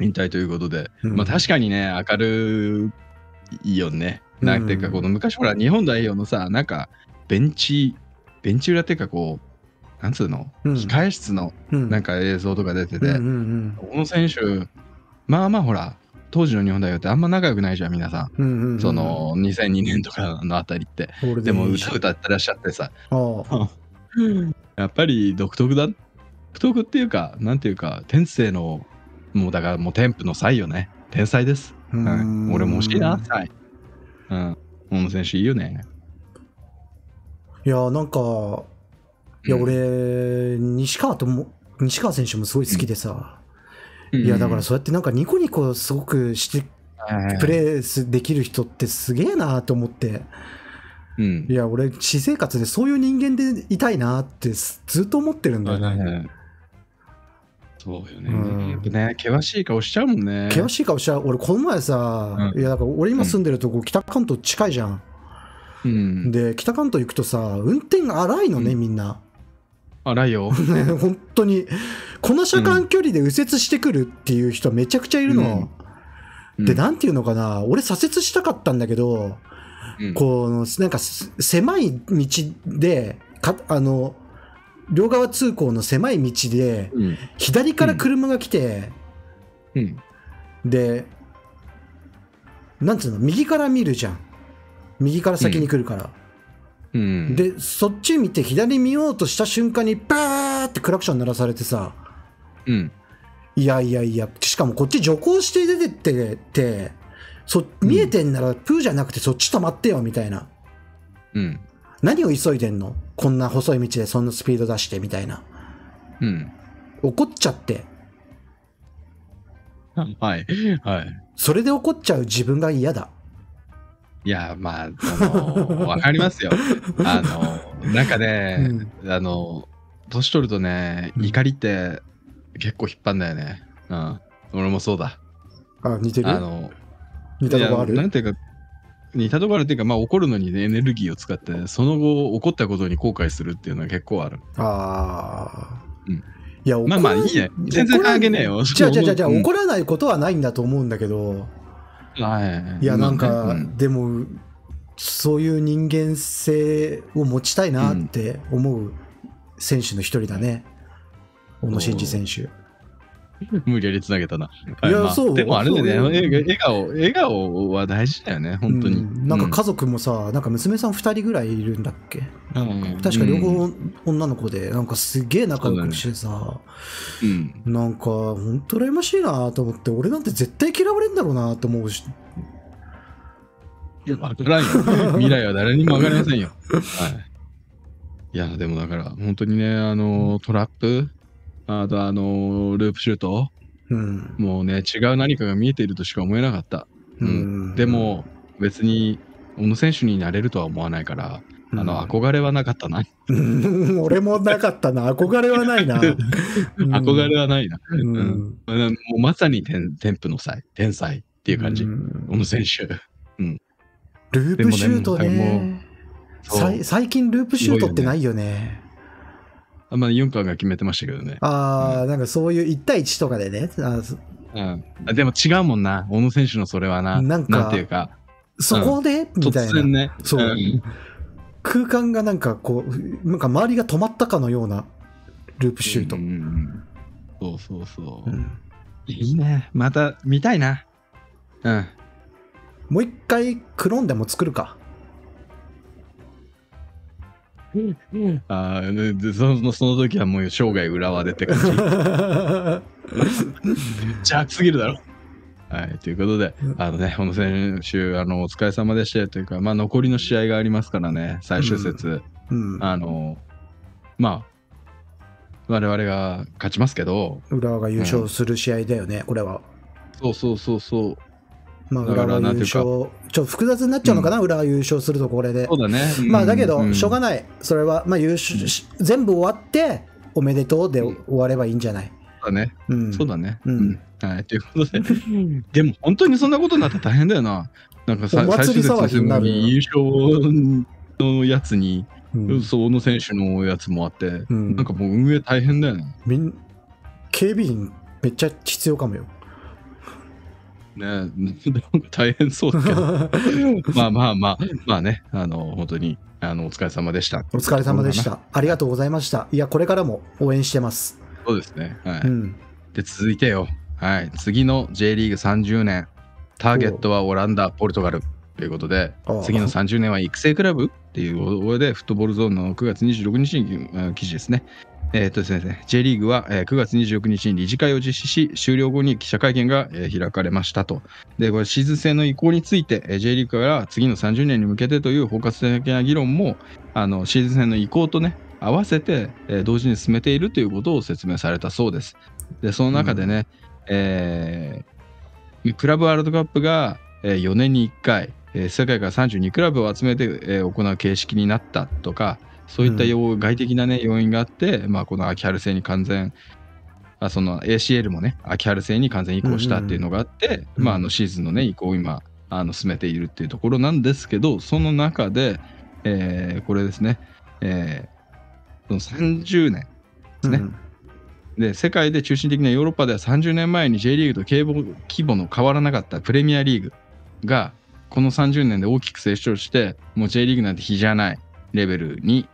引退ということで、うんまあ確かにね、明るいよね。なんていうか、この昔ほら、日本代表のさ、なんか、ベンチ、ベンチ裏っていうか、こう、なんつうの、うん控え室のうんなんか映像とか出てて、うんうん小野選手、まあまあほら、当時の日本代表ってあんま仲良くないじゃん、皆さん。うんうんうんその2002年とかのあたりって。でも歌歌ってらっしゃってさ、やっぱり独特だ。独特っていうか、なんていうか、天性の、もうだからもう天賦の才よね。天才です。俺も欲しいな、才。うん。小野選手いいよね。いやなんかいや俺西川とも西川選手もすごい好きでさ、いやだからそうやってなんかニコニコすごくしてプレースできる人ってすげえなと思って。うん。い。や俺私生活でそういう人間でいたいなってすずっと思ってるんだよね。そうよね。うん。やっぱね、険しい顔しちゃうもんね。険しい顔しちゃう。俺この前さ、うん。いやだから俺今住んでるとこ北関東近いじゃん、うん。で北関東行くとさ運転荒いのね、うん。みんなあらよ。ね 本当に。この車間距離で右折してくるっていう人めちゃくちゃいるの、でなんていうのかな。俺左折したかったんだけど、うん、こうなんかす狭い道でかあの両側通行の狭い道でうん。左から車が来て、うん。でなんつうの？右から見るじゃん。右から先に来るから、うん。でそっち見て左見ようとした瞬間にバーってクラクション鳴らされてさうん。いやいやいやしかもこっち徐行して出てっててそ見えてんならプーじゃなくてそっち止まってよみたいなうん。何を急いでんの？こんな細い道でそんなスピード出してみたいなうん。怒っちゃって はい。はい。それで怒っちゃう自分が嫌だいや、まあ、その、わかりますよ。あの、なんかね、あの、年取るとね、うん。怒りって結構引っ張んだよね。うん。俺もそうだ。あ似てる？あの、似たとこある？なんていうか、似たところあるっていうか、まあ怒るのに、ね、エネルギーを使って、その後怒ったことに後悔するっていうのは結構ある。ああ、うん。いや怒まあまあいいね。全然関係ねえよ。じゃあじゃあじゃあ怒らないことはないんだと思うんだけど、はい。いやなんまか、でもそういう人間性を持ちたいなって思う選手の一人だね、小野伸二選手。無理やりつなげたな。いやまあそうでもあれだね、そう笑笑顔、笑顔は大事だよね、本当に。うんなんか家族もさ、なんか娘さん2人ぐらいいるんだっけ？うん確か両うん方女の子で、なんかすげえ仲良くしてさ、うん。なんか本当羨ましいなと思って、俺なんて絶対嫌われんだろうなと思うし、わからんよ。未来は誰にもわかりませんよ。はい。いや、でもだから、本当にね、あの、トラップ、あとあの、ループシュート、うん。もうね、違う何かが見えているとしか思えなかった。うん。うんでも、別に、小野選手になれるとは思わないから、あの、憧れはなかったな。うん 俺もなかったな、憧れはないな。憧れはないな。うん、うんもうまさに天天賦の才、天才っていう感じ。うん小野選手。ループシュートでもね最近ループシュートってないよね。あまあ、ユンカーが決めてましたけどね。ああ、なんかそういう1対1とかでね、うん、あでも違うもんな、小野選手のそれはな。なんかていうか、そこで、み突たいな。然ね。そうん空間がなんかこう、なんか周りが止まったかのようなループシュート。うんうんうんそうそうそう。うんいいね。また見たいな。うん。もう一回クローンでも作るか。あーでそのその時はもう生涯浦和でって感じ。邪悪すぎるだろ。はい、ということでうん、あのね、小野選手、あのお疲れ様でしたというか、まあ、残りの試合がありますからね、最終節、うん、あの、まあ、我々が勝ちますけど、浦和が優勝する試合だよね、これは。そうそうそうそう、まあ、浦和優勝、ちょっと複雑になっちゃうのかな、浦和優勝するとこれでそ。うだね。まあだけど、しょうがない。それは、まあ、優勝し全部終わって、おめでとうでうん終わればいいんじゃない。そうだね。うん、そうだね。うんはい、ということで、でも本当にそんなことになったら大変だよな。なんかさお祭り騒ぎになる最終節優勝のやつに、うんその選手のやつもあって、うんなんかもう運営大変だよね。みん警備員めっちゃ必要かもよ。ね なんか大変そうだけど。まあまあまあ、まあね、あの、本当に、あの、お疲れ様でした。お疲れ様でした。ありがとうございました。いや、これからも応援してます。そうですね。はい。うん。で、続いてよ。はい。次の J リーグ30年、ターゲットはオランダ、ポルトガルということで次の30年は育成クラブっていう上で、フットボールゾーンの9月26日にうん記事ですね。えーっとですね、J リーグはえー9月26日に理事会を実施し、終了後に記者会見がえー開かれましたと。で、これシーズン制の移行について、えー J リーグから次の30年に向けてという包括的な議論も、あのシーズン制の移行とね、合わせて、えー同時に進めているということを説明されたそうです。で、その中でね、えークラブワールドカップが、え4年に1回、えー世界から32クラブを集めて、えー行う形式になったとか、そういった要外的な、ね、要因があって、まあ、この秋春制に完全、あその ACL もね、秋春制に完全移行したっていうのがあって、うん。まあ、あのシーズンの、ね、移行を今あの進めているっていうところなんですけど、その中で、えーこれですね、えーその30年ですね、うん。で世界で中心的なヨーロッパでは30年前に J リーグと規模規模の変わらなかったプレミアリーグがこの30年で大きく成長してもう J リーグなんて比じゃないレベルに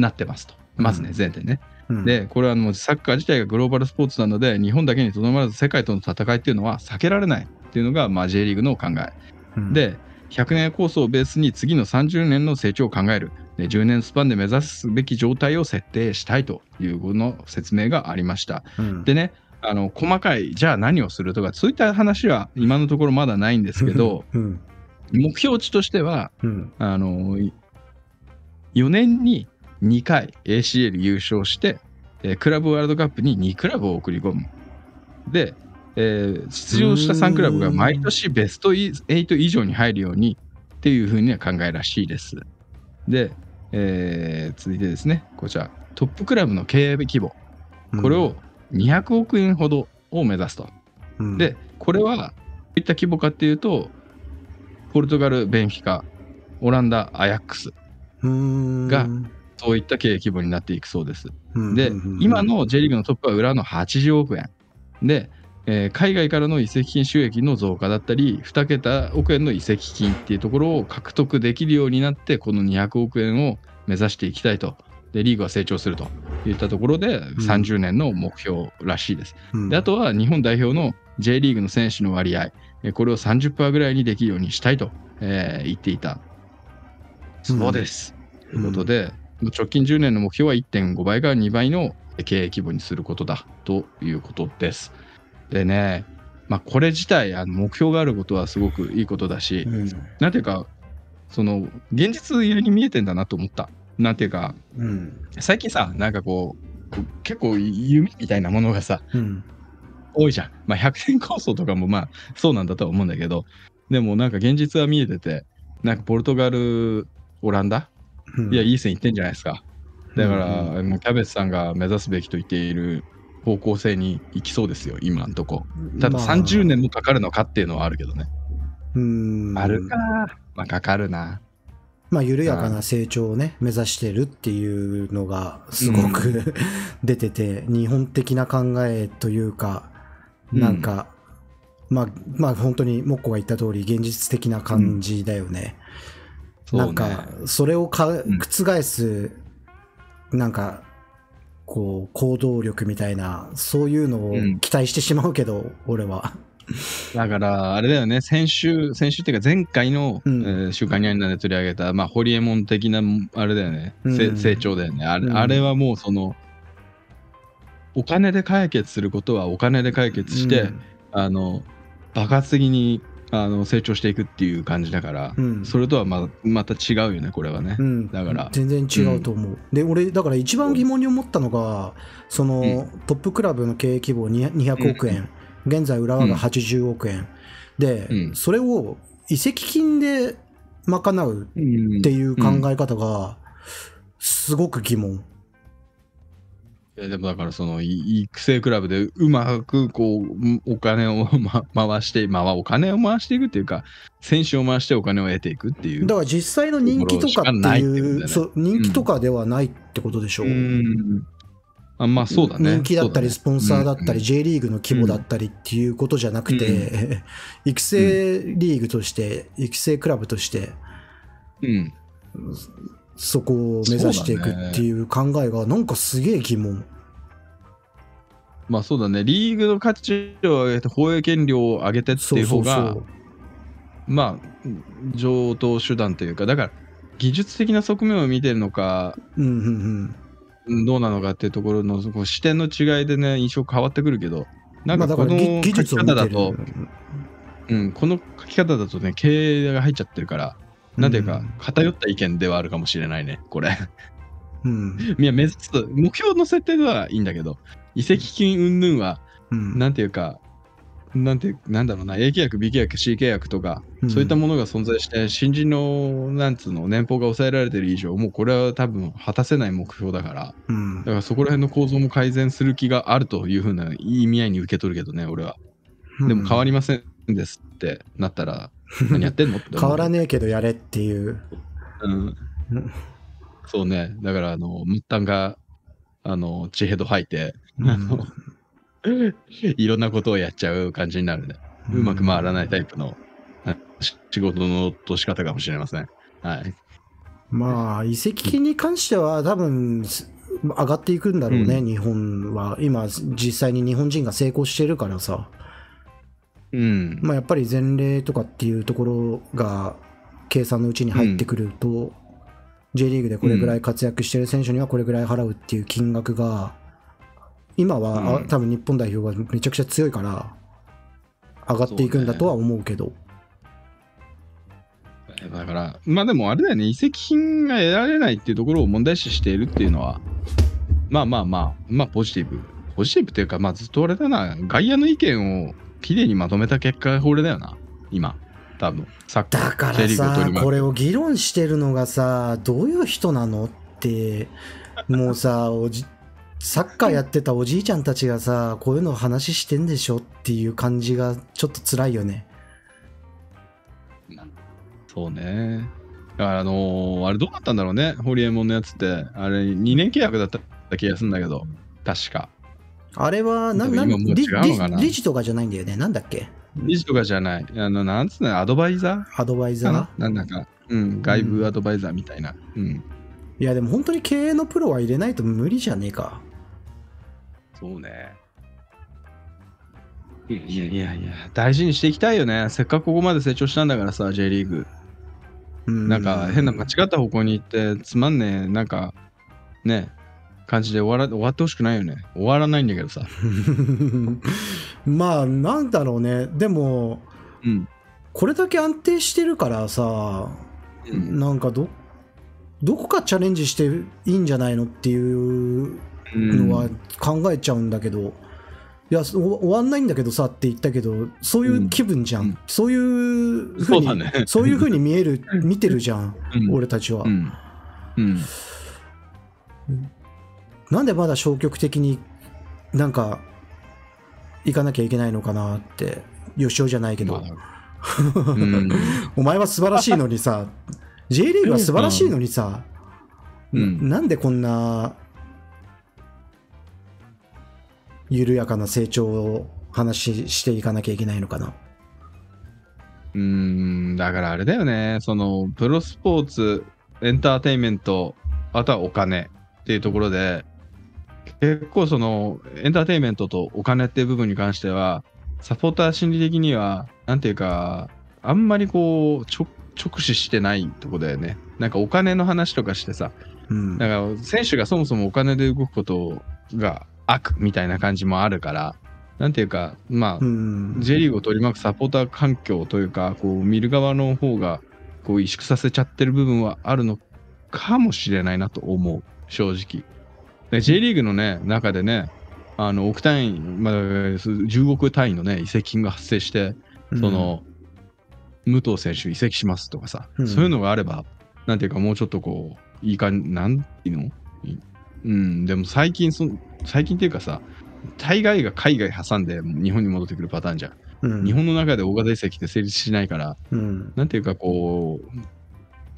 なってますと。まずねうん前提ね、うん。でこれはもうサッカー自体がグローバルスポーツなので日本だけにとどまらず世界との戦いっていうのは避けられないっていうのが、まあ、J リーグの考え。うん、で100年構想をベースに次の30年の成長を考える。で10年スパンで目指すべき状態を設定したいというこの説明がありました。うん、でねあの細かいじゃあ何をするとかそういった話は今のところまだないんですけどうん、目標値としてはうん、あの4年に2回 ACL 優勝して、えークラブワールドカップに2クラブを送り込む。で、えー出場した3クラブが毎年ベスト8以上に入るようにっていうふうには考えらしいです。で、えー続いてですね、こちら、トップクラブの経営規模、これを200億円ほどを目指すと。うん、で、これはどういった規模かっていうと、ポルトガル、ベンフィカ、オランダ、アヤックス、うん、がそういった経営規模になっていくそうです。うん、でうんうん、今の J リーグのトップは裏の80億円。で、えー海外からの移籍金収益の増加だったり、2桁億円の移籍金っていうところを獲得できるようになって、この200億円を目指していきたいと。で、リーグは成長するといったところで、30年の目標らしいです。うんであとは日本代表の J リーグの選手の割合、えーこれを30%ぐらいにできるようにしたいと、えー言っていた。そうです。ということで、直近10年の目標は1.5倍から2倍の経営規模にすることだということです。でね、まあ、これ自体あの目標があることはすごくいいことだし、うんなんていうか、その現実に見えてんだなと思った。なんていうか、うん最近さ、なんかこう、結構夢みたいなものがさ、うん多いじゃん。まあ、100年構想とかもまあそうなんだとは思うんだけど、でもなんか現実は見えてて、なんかポルトガル、オランダ、うんいや、いい線いってんじゃないですか。だから、うんキャベツさんが目指すべきと言っている方向性に行きそうですよ、今んとこ。ただまあ30年もかかるのかっていうのはあるけどね。うんあるか。まあ、かかるな。まあ緩やかな成長をね目指してるっていうのがすごく、出てて日本的な考えというかなんか、まあまあ本当にモッコが言った通り現実的な感じだよね。そうねなんかそれをかん。覆すなんかこう行動力みたいなそういうのをうん。期待してしまうけど、俺は。だから、あれだよね、先週、先週っていうか、前回の、うん。えー週刊ニャンナで取り上げた、まあ、ホリエモン的な、あれだよね、せうん。成長だよね。あれ。うん。あれはもう、その、お金で解決することはお金で解決して、うん。あの、爆発的にあの成長していくっていう感じだから、うん。それとはままた違うよね、これはね。うん、だから。全然違うと思う、で俺だから一番疑問に思ったのがその、うん。トップクラブの経営規模200 200億円、現在浦和が80億円、で、うん。それを移籍金で賄ううんっていう考え方がすごく疑問、いやでもだからそのい育成クラブでうまくこうお金を、ま、回して、まあ、お金を回していくっていうか選手を回してお金を得ていくっていう。だから実際の人気とかっていう、そう人気とかではないってことでしょう、うん。あまあそうだね。人気だったり、スポンサーだったり、うん。J リーグの規模だったりっていうことじゃなくて、育成リーグとして、育成クラブとして、うんそこを目指していくっていう考えが、なんかすげえ疑問。まあそうだね。リーグの価値を上げて、放映権料を上げてっていう方が、まあ、上等手段というか、だから、技術的な側面を見てるのか、うんうんうん。どうなのかっていうところの視点の違いでね、印象変わってくるけど、なんかこの書き。方だと、うん、この書き方だとね、経営が入っちゃってるから、なんていうかうん、偏った意見ではあるかもしれないね、これ。うん。いや、目指す、目標の設定ではいいんだけど、移籍金云々は、うん。なんていうか、なんて、なんだろうな、A 契約、B 契約、C 契約とか、うんそういったものが存在して、新人の、なんつうの、年俸が抑えられてる以上、もうこれは多分果たせない目標だから、うんだからそこら辺の構造も改善する気があるというふうな意味合いに受け取るけどね、俺は。でも変わりませんですってなったら、何やってんのって変わらねえけどやれっていう。うんうんそうね。だから、あの、末端が、あの、地ヘド吐いて、いろんなことをやっちゃう感じになるね。うまく回らないタイプの、仕事の落とし方かもしれません。はい。まあ、移籍金に関しては多分す上がっていくんだろうね、う日本は。今、実際に日本人が成功してるからさ。うん。まあ、やっぱり前例とかっていうところが計算のうちに入ってくると、J リーグでこれぐらい活躍してる選手にはこれぐらい払うっていう金額が今は、あうん。多分日本代表がめちゃくちゃ強いから上がっていくんだとは思うけど。だから、まあでもあれだよね、移籍品が得られないっていうところを問題視しているっていうのは、まあまあまあ、まあポジティブ。ポジティブっていうか、まあずっとあれだな、外野の意見をきれいにまとめた結果がこれだよな、今。多分サッカーだからさこれを議論してるのがさどういう人なのってもうさ おじサッカーやってたおじいちゃんたちがさこういうの話してんでしょっていう感じがちょっと辛いよねそうね。だからあのーあれどうなったんだろうね、ホリエモンのやつって。あれ2年契約だった気がするんだけど、確か。あれはななでも今もう理事とかじゃないんだよねなんだっけ？理事とかじゃない。あの、なんつうの、アドバイザアドバイザー？な？なんだか。うん、外部アドバイザーみたいな。うん。いやでも本当に経営のプロは入れないと無理じゃねえかそうね。いやいやいやいや、大事にしていきたいよね。せっかくここまで成長したんだからさ、J リーグ。うんなんか変な間違った方向に行って、つまんねえ、なんか、ね、感じで終わら終わってほしくないよね。終わらないんだけどさ。まあなんだろうねでもうん。これだけ安定してるからさうんなんかどどこかチャレンジしていいんじゃないのっていうのは考えちゃうんだけど、いやそ終わんないんだけどさって言ったけどそういう気分じゃん、うんそういうふにそうね。そういうふうに見える見てるじゃん、うん俺たちは、うん。うん。なんでまだ消極的になんか行かなきゃいけないのかなって吉尾じゃないけど。お前は素晴らしいのにさ J リーグは素晴らしいのにさ、うん。なんでこんな緩やかな成長を話していかなきゃいけないのかな。うーん、だからあれだよね、そのプロスポーツ、エンターテインメント、あとはお金っていうところで、結構そのエンターテインメントとお金っていう部分に関しては、サポーター心理的には、なんていうか、あんまりこう、直直視してないとこだよね。なんかお金の話とかしてさ、うんだから選手がそもそもお金で動くことが悪みたいな感じもあるから、なんていうか、まあ、うん J リーグを取り巻くサポーター環境というか、こう見る側の方がこう萎縮させちゃってる部分はあるのかもしれないなと思う、正直。で J リーグのね、中でね、あの億単位、まあ、10億単位のね、移籍金が発生して、その、武藤選手移籍しますとかさ、うんそういうのがあれば、なんていうか、もうちょっとこう、いいかなんていうの？いうん、でも最近そ、最近っていうかさ、大概が海外挟んで日本に戻ってくるパターンじゃん。うん日本の中で大型移籍って成立しないから、うんなんていうかこ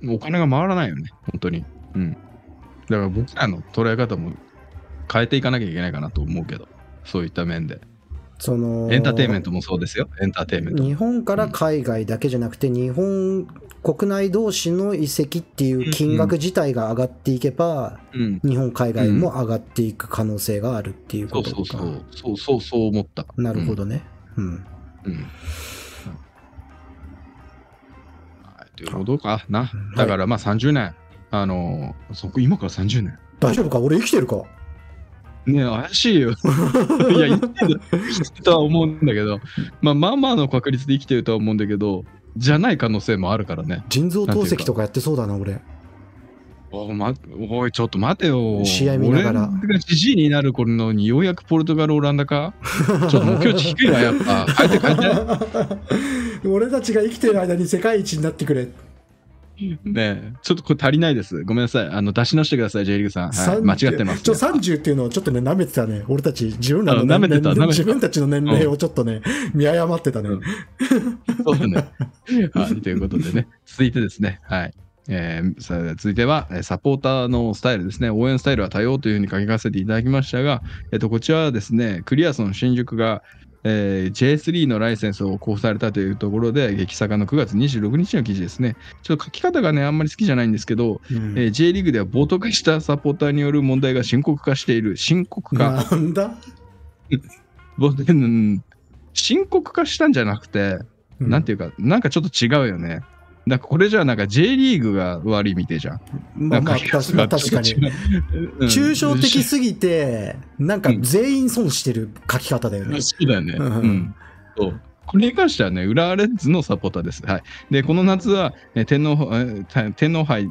う、お金が回らないよね、本当に。うん。だから僕らの捉え方も変えていかなきゃいけないかなと思うけど、そういった面で。そのエンターテインメントもそうですよ、エンターテインメント。日本から海外だけじゃなくて、日本国内同士の移籍っていう金額自体が上がっていけば、うん。日本海外も上がっていく可能性があるっていうことか。そうそう、そうそうそう思った。なるほどね。うん。うん。ということかな。だからまあ30年、あの、そこ今から30年。大丈夫か？俺生きてるか？ねえ怪しいよ。いや、生きてるとは思うんだけど、まあまあまあの確率で生きてるとは思うんだけど、じゃない可能性もあるからね。腎臓透析とかやってそうだな、俺。おま、おい、ちょっと待てよ。試合見ながら俺がじじいになる頃のにようやくポルトガル、オランダか？ちょっと目標値低いわ、やっぱ。変えて変えて。俺たちが生きてる間に世界一になってくれ。ねえ、ちょっとこれ足りないです。ごめんなさい。あの、出し直してください、J リーグさん。はい、30間違ってます、ちょ、30っていうのをちょっとね、舐めてたね。俺たち、自分らのあ舐めてた舐自分たちの年齢をちょっとね、見誤ってたね。うんそうだね。はい、ということでね、続いてですね、はい。えー続いては、えーサポーターのスタイルですね。応援スタイルは多様というふうに書き換えせていただきましたが、えっと、こちらはですね、クリアソン新宿が、えー J3 のライセンスを交付されたというところで、激坂の9月26日の記事ですね。ちょっと書き方がね、あんまり好きじゃないんですけど、うんえー J リーグでは暴徒化したサポーターによる問題が深刻化している。深刻化。なんだ？深刻化したんじゃなくて、なんていうか、なんかちょっと違うよね。なんかこれじゃあなんか J リーグが悪いみてえじゃん。まあまあ、なんか確かに。うん抽象的すぎて、なんか全員損してる書き方だよね。そうだよね。ううんん。そう。これに関してはね、浦和レッズのサポーターです。はい。で、この夏は、えー天皇天皇杯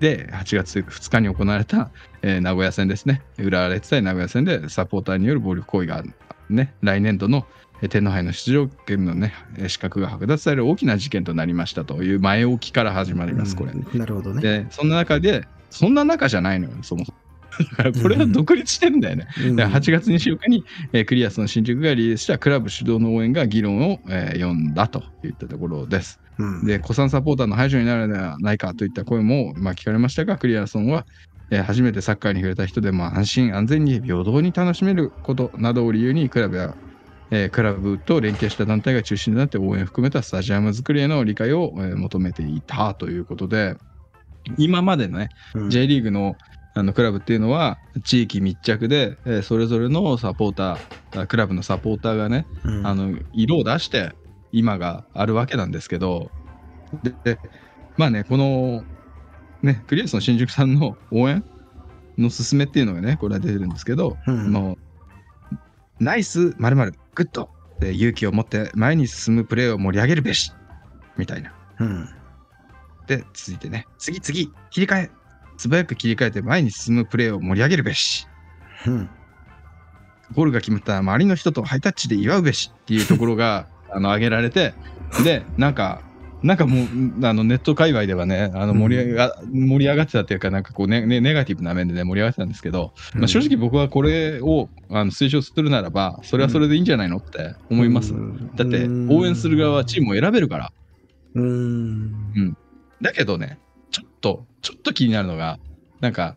で8月2日に行われた、えー名古屋戦ですね。浦和レッズ対名古屋戦でサポーターによる暴力行為が、ね、来年度のえー天皇杯の出場権のね、えー資格が剥奪される大きな事件となりましたという前置きから始まります、これ。うんなるほどね。で、そんな中で、そんな中じゃないのよ、そもそも。だからこれは独立してるんだよね。うんで8月24日に、えークリアスの新宿がリリースしたクラブ主導の応援が議論を、えー読んだといったところです。うんで、古参サポーターの排除になるのではないかといった声も、まあ、聞かれましたが、クリアソンは、えー初めてサッカーに触れた人でも安心安全に平等に楽しめることなどを理由にクラブや、えークラブと連携した団体が中心となって応援を含めたスタジアム作りへの理解を、えー求めていたということで、今までのね、うん。J リーグのあのクラブっていうのは地域密着で、えーそれぞれのサポーターあクラブのサポーターがね、うん。あの色を出して今があるわけなんですけどででまあねこのねクリアソン新宿さんの応援の勧めっていうのがねこれは出てるんですけど、うん。もうナイスまるグッド。で勇気を持って前に進むプレーを盛り上げるべし。みたいな。うん。で、続いてね、次次、切り替え。素早く切り替えて前に進むプレーを盛り上げるべし。うん。ゴールが決まったら周りの人とハイタッチで祝うべしっていうところがあの挙げられて、で、なんか、なんかもう、あのネット界隈ではね、あの盛り上が、盛り上がってたっていうか、なんかこうね、ねネガティブな面でね、盛り上がってたんですけど、まあ、正直僕はこれをあの推奨するならば、それはそれでいいんじゃないのって思います。うんだって、応援する側はチームを選べるから。うんだけどね、ちょっと、ちょっと気になるのが、なんか、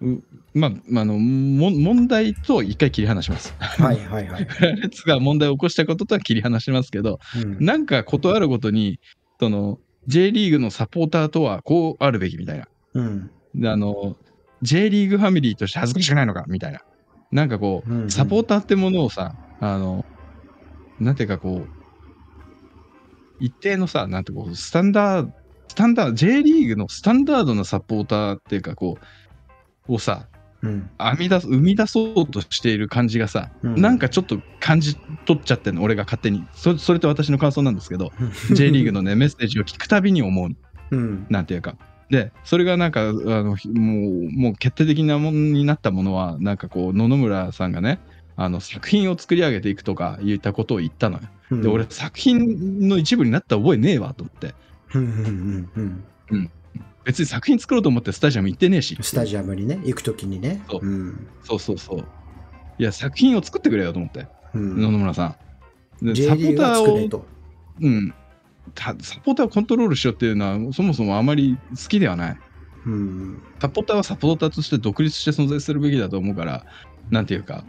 うまあ、まあ、あの、も問題と一回切り離します。はいはいはい。レッツが問題を起こしたこととは切り離しますけど、うんなんかことあるごとに、その、J リーグのサポーターとはこうあるべきみたいな。うんで、あの、J リーグファミリーとして恥ずかしくないのかみたいな。なんかこうんうんう、サポーターってものをさ、あの、なんていうかこう、一定のさ、なんてこう、スタンダード、スタンダード、J リーグのスタンダードなサポーターっていうかこう、をさ、うん編み出す、生み出そうとしている感じがさ、うんなんかちょっと感じ取っちゃってんの、俺が勝手に。そそれと私の感想なんですけど、J リーグのね、メッセージを聞くたびに思ううんなんていうか。で、それがなんか、あのひもう、もう決定的なものになったものは、なんかこう、野々村さんがね、あの作品を作り上げていくとか言ったことを言ったのよ。うんで、俺、作品の一部になった覚えねえわと思って。うん別に作品作ろうと思ってスタジアム行ってねえし。スタジアムにね行くときにねそううんそうそうそう。いや、作品を作ってくれよと思って、うん野々村さん。でサポリーターを、作れとうん、たサポーターをコントロールしようっていうのは、そもそもあまり好きではない。うんサポーターはサポーターとして独立して存在するべきだと思うから、なんていうか。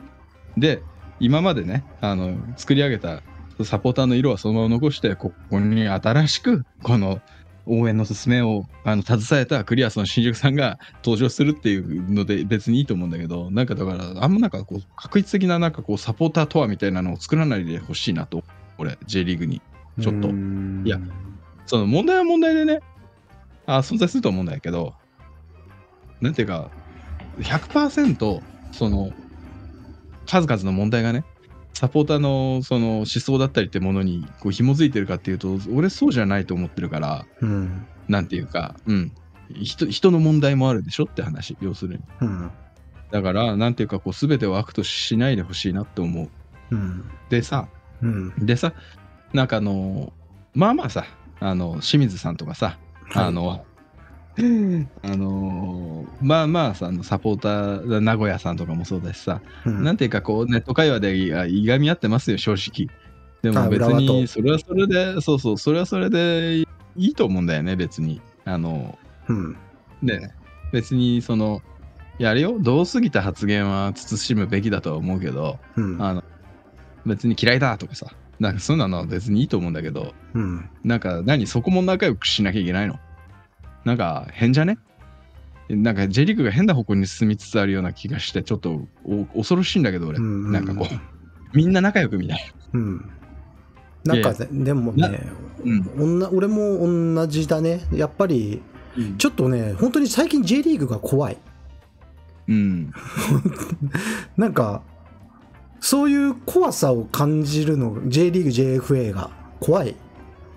で、今までね、あの、作り上げたサポーターの色はそのまま残して、ここに新しく、この応援の進めをあの携えたクリアスの新宿さんが登場するっていうので別にいいと思うんだけど、なんかだから、あんまなんかこう、確率的ななんかこう、サポーターとはみたいなのを作らないでほしいなと、俺、J リーグに。ちょっとうんいやその問題は問題でね、あ存在すると思うんだけど、なんていうか、100%その数々の問題がね、サポーターのその思想だったりってものにこう紐づいてるかっていうと、俺そうじゃないと思ってるから、うん。なんていうか、うん、人人の問題もあるでしょって話、要するに。うん。だから、なんていうか、こう全てを悪としないでほしいなって思う。うん。でさ、うん。でさ、なんかあの、まあまあさ、あの清水さんとかさ、あの、あのまあまあさ、あのサポーター、名古屋さんとかもそうだしさ、うん。なんていうかこう、ネット会話でいがみ合ってますよ、正直。でも別に、それはそれで、そうそう、それはそれでいいと思うんだよね、別に。あの、うん。で、別にその、やるよ、どう過ぎた発言は慎むべきだとは思うけど、うん。あの、別に嫌いだとかさ、なんかそういうのは別にいいと思うんだけど、うん。なんか何？そこも仲良くしなきゃいけないの？なんか変じゃね？なんか J リーグが変な方向に進みつつあるような気がしてちょっとお恐ろしいんだけど俺、うんなんかこうみんな仲良くみたいうんななんかいやでもね、うん。俺も同じだね。やっぱり、ちょっとね、本当に最近 J リーグが怖い。うん。なんか、そういう怖さを感じるの、J リーグ、JFA が怖い。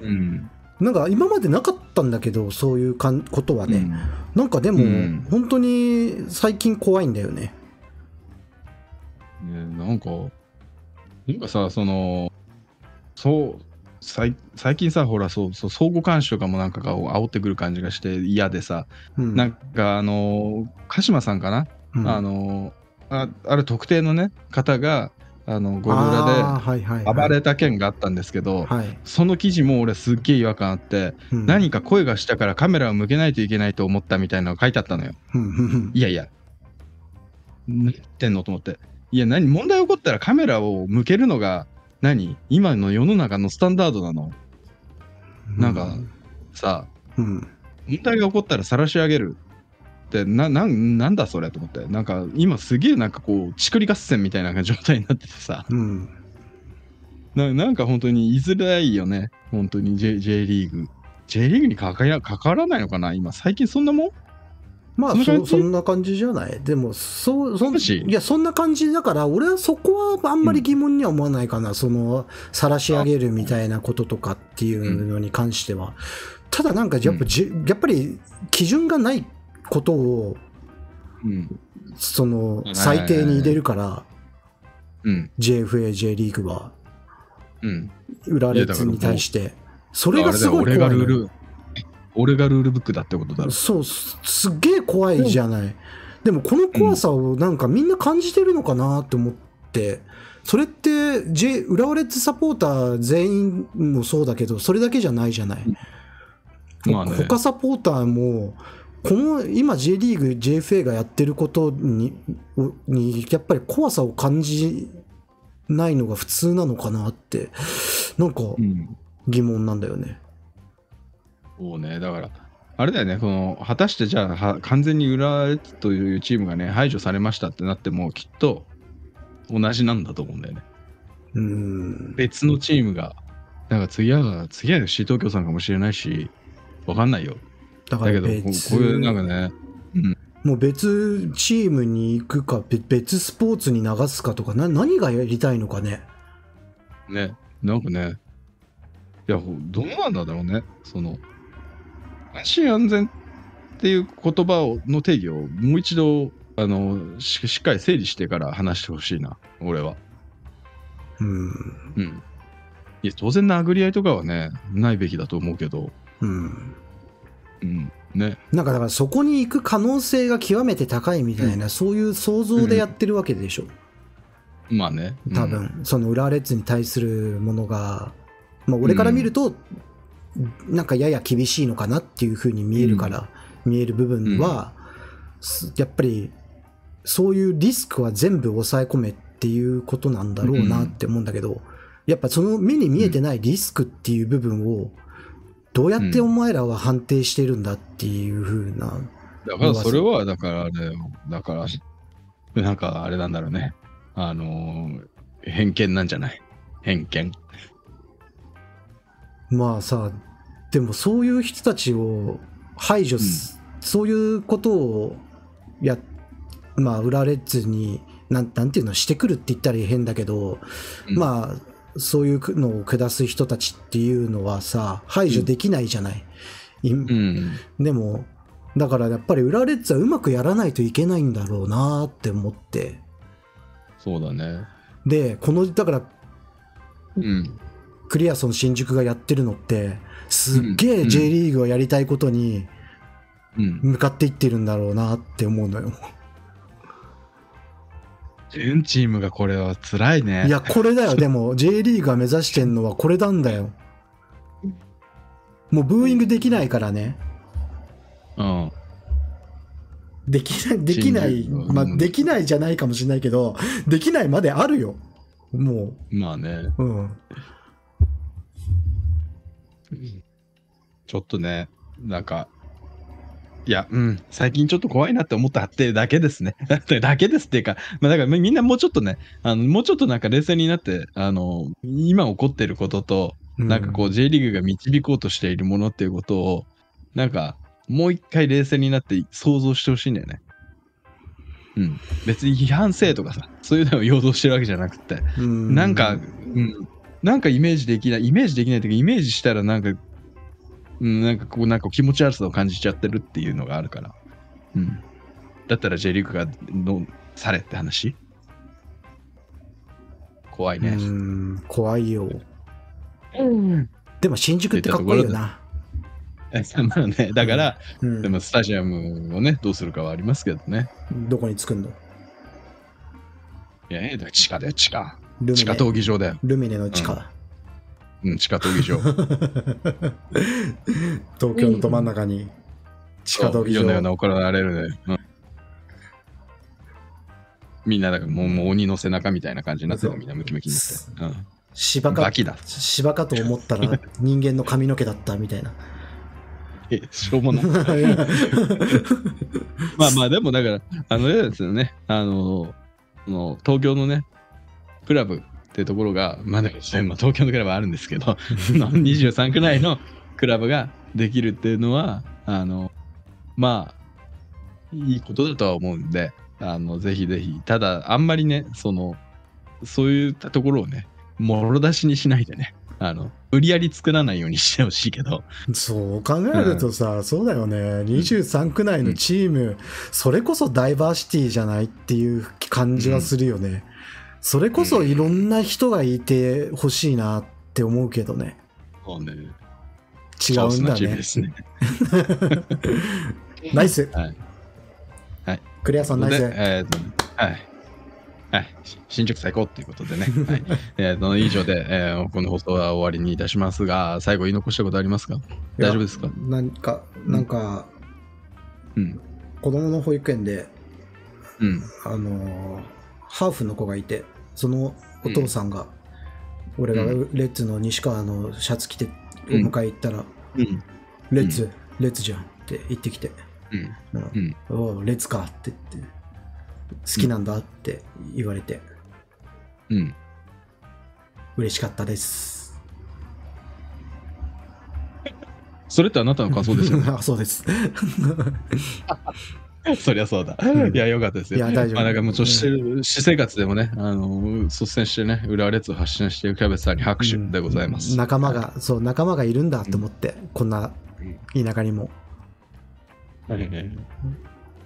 うん。なんか今までなかったんだけど、そういうかんことはね。うんなんかでも、うん本当に最近怖いんだよね。ね、なんか、なんかさ、その、そう、最最近さ、ほら、そう、そう相互監視とかもなんかが煽ってくる感じがして嫌でさ、うん。なんかあの、鹿島さんかな、うんあのあ、ある特定のね、方が、あの、ゴルあー裏はいはいはいで暴れた件があったんですけど、はい。その記事も俺すっげえ違和感あって、うん何か声がしたからカメラを向けないといけないと思ったみたいなのが書いてあったのよ。うんうんうんいやいや、何言ってんのと思って。いや、何問題起こったらカメラを向けるのが何？今の世の中のスタンダードなのなんかさあ、うん。問題が起こったら晒し上げるってな、なんなんだそれと思って。なんか今すげえなんかこう、ちくり合戦みたいな状態になっててさ、うん。ななんか本当に言いづらいよね。本当に。J, J リーグ。J リーグに関わら関わらないのかな？今、最近そんなもん？まあそんな感じ？そそんな感じじゃない？でもそうそいやそんな感じだから俺はそこはあんまり疑問には思わないかな、その晒し上げるみたいなこととかっていうのに関しては、ただなんかやっぱ,、じやっぱり基準がないことをうん。そのはい最低に入れるからうん。JFA、J リーグはうん。浦和レッズに対してそれがすごい怖いのよ俺がルール、俺がルールブックだってことだろ。そうすすっげえ怖いじゃない、でもこの怖さをなんかみんな感じてるのかなって思ってそれって J 浦和レッズサポーター全員もそうだけどそれだけじゃないじゃない、まあね。他サポーターもこの今 J リーグ JFA がやってることにをにやっぱり怖さを感じないのが普通なのかなってなんかうん。疑問なんだよね。そうね。だから、あれだよね。この、果たしてじゃあ、は完全に浦というチームがね、排除されましたってなっても、きっと同じなんだと思うんだよね。うーん別のチームが、なんか次は、次は C 東京さんかもしれないし、わかんないよ。だからだけど、こういうなんかね、もう別チームに行くかべ別スポーツに流すかとかな何がやりたいのかね。ね、なんかね、いや、ほどうなんだろうね、その、安心安全っていう言葉をの定義をもう一度、あの、ししっかり整理してから話してほしいな、俺は。うん。うん。いや、当然殴り合いとかはね、ないべきだと思うけど、うんうん、ね、なんかだからそこに行く可能性が極めて高いみたいな、そういう想像でやってるわけでしょ？まあね。うん。多分、その浦和レッズに対するものが、まあ、俺から見ると、なんかやや厳しいのかなっていうふうに見えるから、見える部分は、すやっぱりそういうリスクは全部抑え込めっていうことなんだろうなって思うんだけど、やっぱその目に見えてないリスクっていう部分をどうやってお前らは判定してるんだっていうふうな、だからそれは、だからあれ、だから、なんかあれなんだろうね。あのー偏見なんじゃない？偏見。まあさでもそういう人たちを排除す、そういうことをやまあ浦和レッズになんなんていうの？してくるって言ったら変だけど、うん。まあそういうのを下す人たちっていうのはさ排除できないじゃない、いうん。でもだからやっぱり浦和レッズはうまくやらないといけないんだろうなって思ってそうだね。でこのだからうん。クリアソン新宿がやってるのってすっげえうん J リーグをやりたいことにうん。向かっていってるんだろうなって思うのよ。全チームがこれは辛いね。いやこれだよ でも J リーグが目指してんのはこれなんだよ。もうブーイングできないからね。うん。できない、できない、まあ、うんできないじゃないかもしれないけど、できないまであるよ。もまあね。う、うん。ちょっとね、なんか、いや、うん、最近ちょっと怖いなって思ったってだけですね。だってだけですっていうか、まあ、だからみんなもうちょっとね、あのもうちょっとなんか冷静になって、あの、今起こってることと、なんかこう J リーグが導こうとしているものっていうことを、なんかもう一回冷静になって想像してほしいんだよね。うん。別に批判性とかさ、そういうのを要動してるわけじゃなくて、うんなんか、うん、なんかイメージできない、イメージできないというか、イメージしたらなんか、うん、なんかこう、なんか気持ち悪さを感じちゃってるっていうのがあるから。うん。だったら J リーグがどうされって話？怖いうね。ん、怖いよ。でも新宿ってかっこいいよな。まあね、だから、うんでもスタジアムをね、どうするかはありますけどね。どこに作るの？いや、地下だよ、地下。地下ネ闘技場だよ。ルミネの地下。うん、地下闘技場。東京のど真ん中に地下闘技夜のような場。行われるね。うんみんなだからもうもう鬼の背中みたいな感じになってるみんなムキムキになって。うん芝か。芝かと思ったら 人間の髪の毛だったみたいな。え、しょうもない。まあまあ、でもだから、あの、ですよね、あの、その東京のね、クラブっていうところが、まあ、だまあ東京のクラブはあるんですけど、の23区内のクラブができるっていうのは、あの、まあ、いいことだとは思うんで、あの、ぜひぜひ、ただ、あんまりね、その、そういったところをね、もろ出しにしないでね、あの、無理やり作らないようにしてほしいけど、そう考えるとさ、そうだよね。23区内のチーム、それこそダイバーシティじゃないっていう感じはするよね。それこそいろんな人がいてほしいなって思うけどね。そうね、違うんだねね。ナイス。はい。クレアさんナイでス。えーとはい。はい。し新宿最高っていうことでね。はい。えーと、以上で、えーこの放送は終わりにいたしますが、最後言い残したことありますか？大丈夫ですか？なんか、なんか、うん。子供の保育園で、うん。あのーハーフの子がいて、そのお父さんが、俺がうレッツの西川のシャツ着てお迎え行ったら、うん。レッツ、レッツじゃんって言ってきて、うん。うんうん。おうレッツかって言って、好きなんだって言われて、うん。嬉しかったです。それってあなたの感想ですよね。あ、そうです。そりゃそうだ。うんいや、よかったですよ。いや大丈夫まあ、なんかもう、私生活でもね、あの、率先してね、浦和レッズを発信しているキャベツさんに拍手でございます。うん仲間が、そう、仲間がいるんだと思って、こんな田舎にも。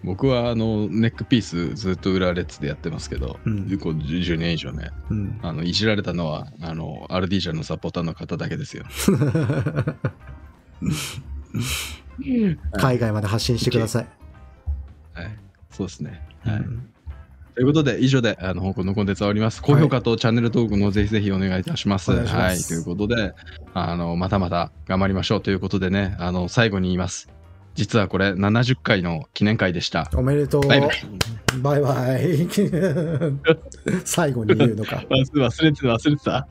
僕はあのネックピースずっと裏レッツでやってますけど、うんこう10年以上ねうん。あのいじられたのはあのアルディージャのサポーターの方だけですよ。海外まで発信してください。はい、そうですね。はいうんということで以上であの香港のコンテンツは終わります。高評価とチャンネル登録もぜひぜひお願いいたします。お願いはい、ということであのまたまた頑張りましょうということでねあの最後に言います。実はこれ70回の記念会でした。おめでとう。バイバイバイバイ。最後に言うのか。忘れてた忘れてた。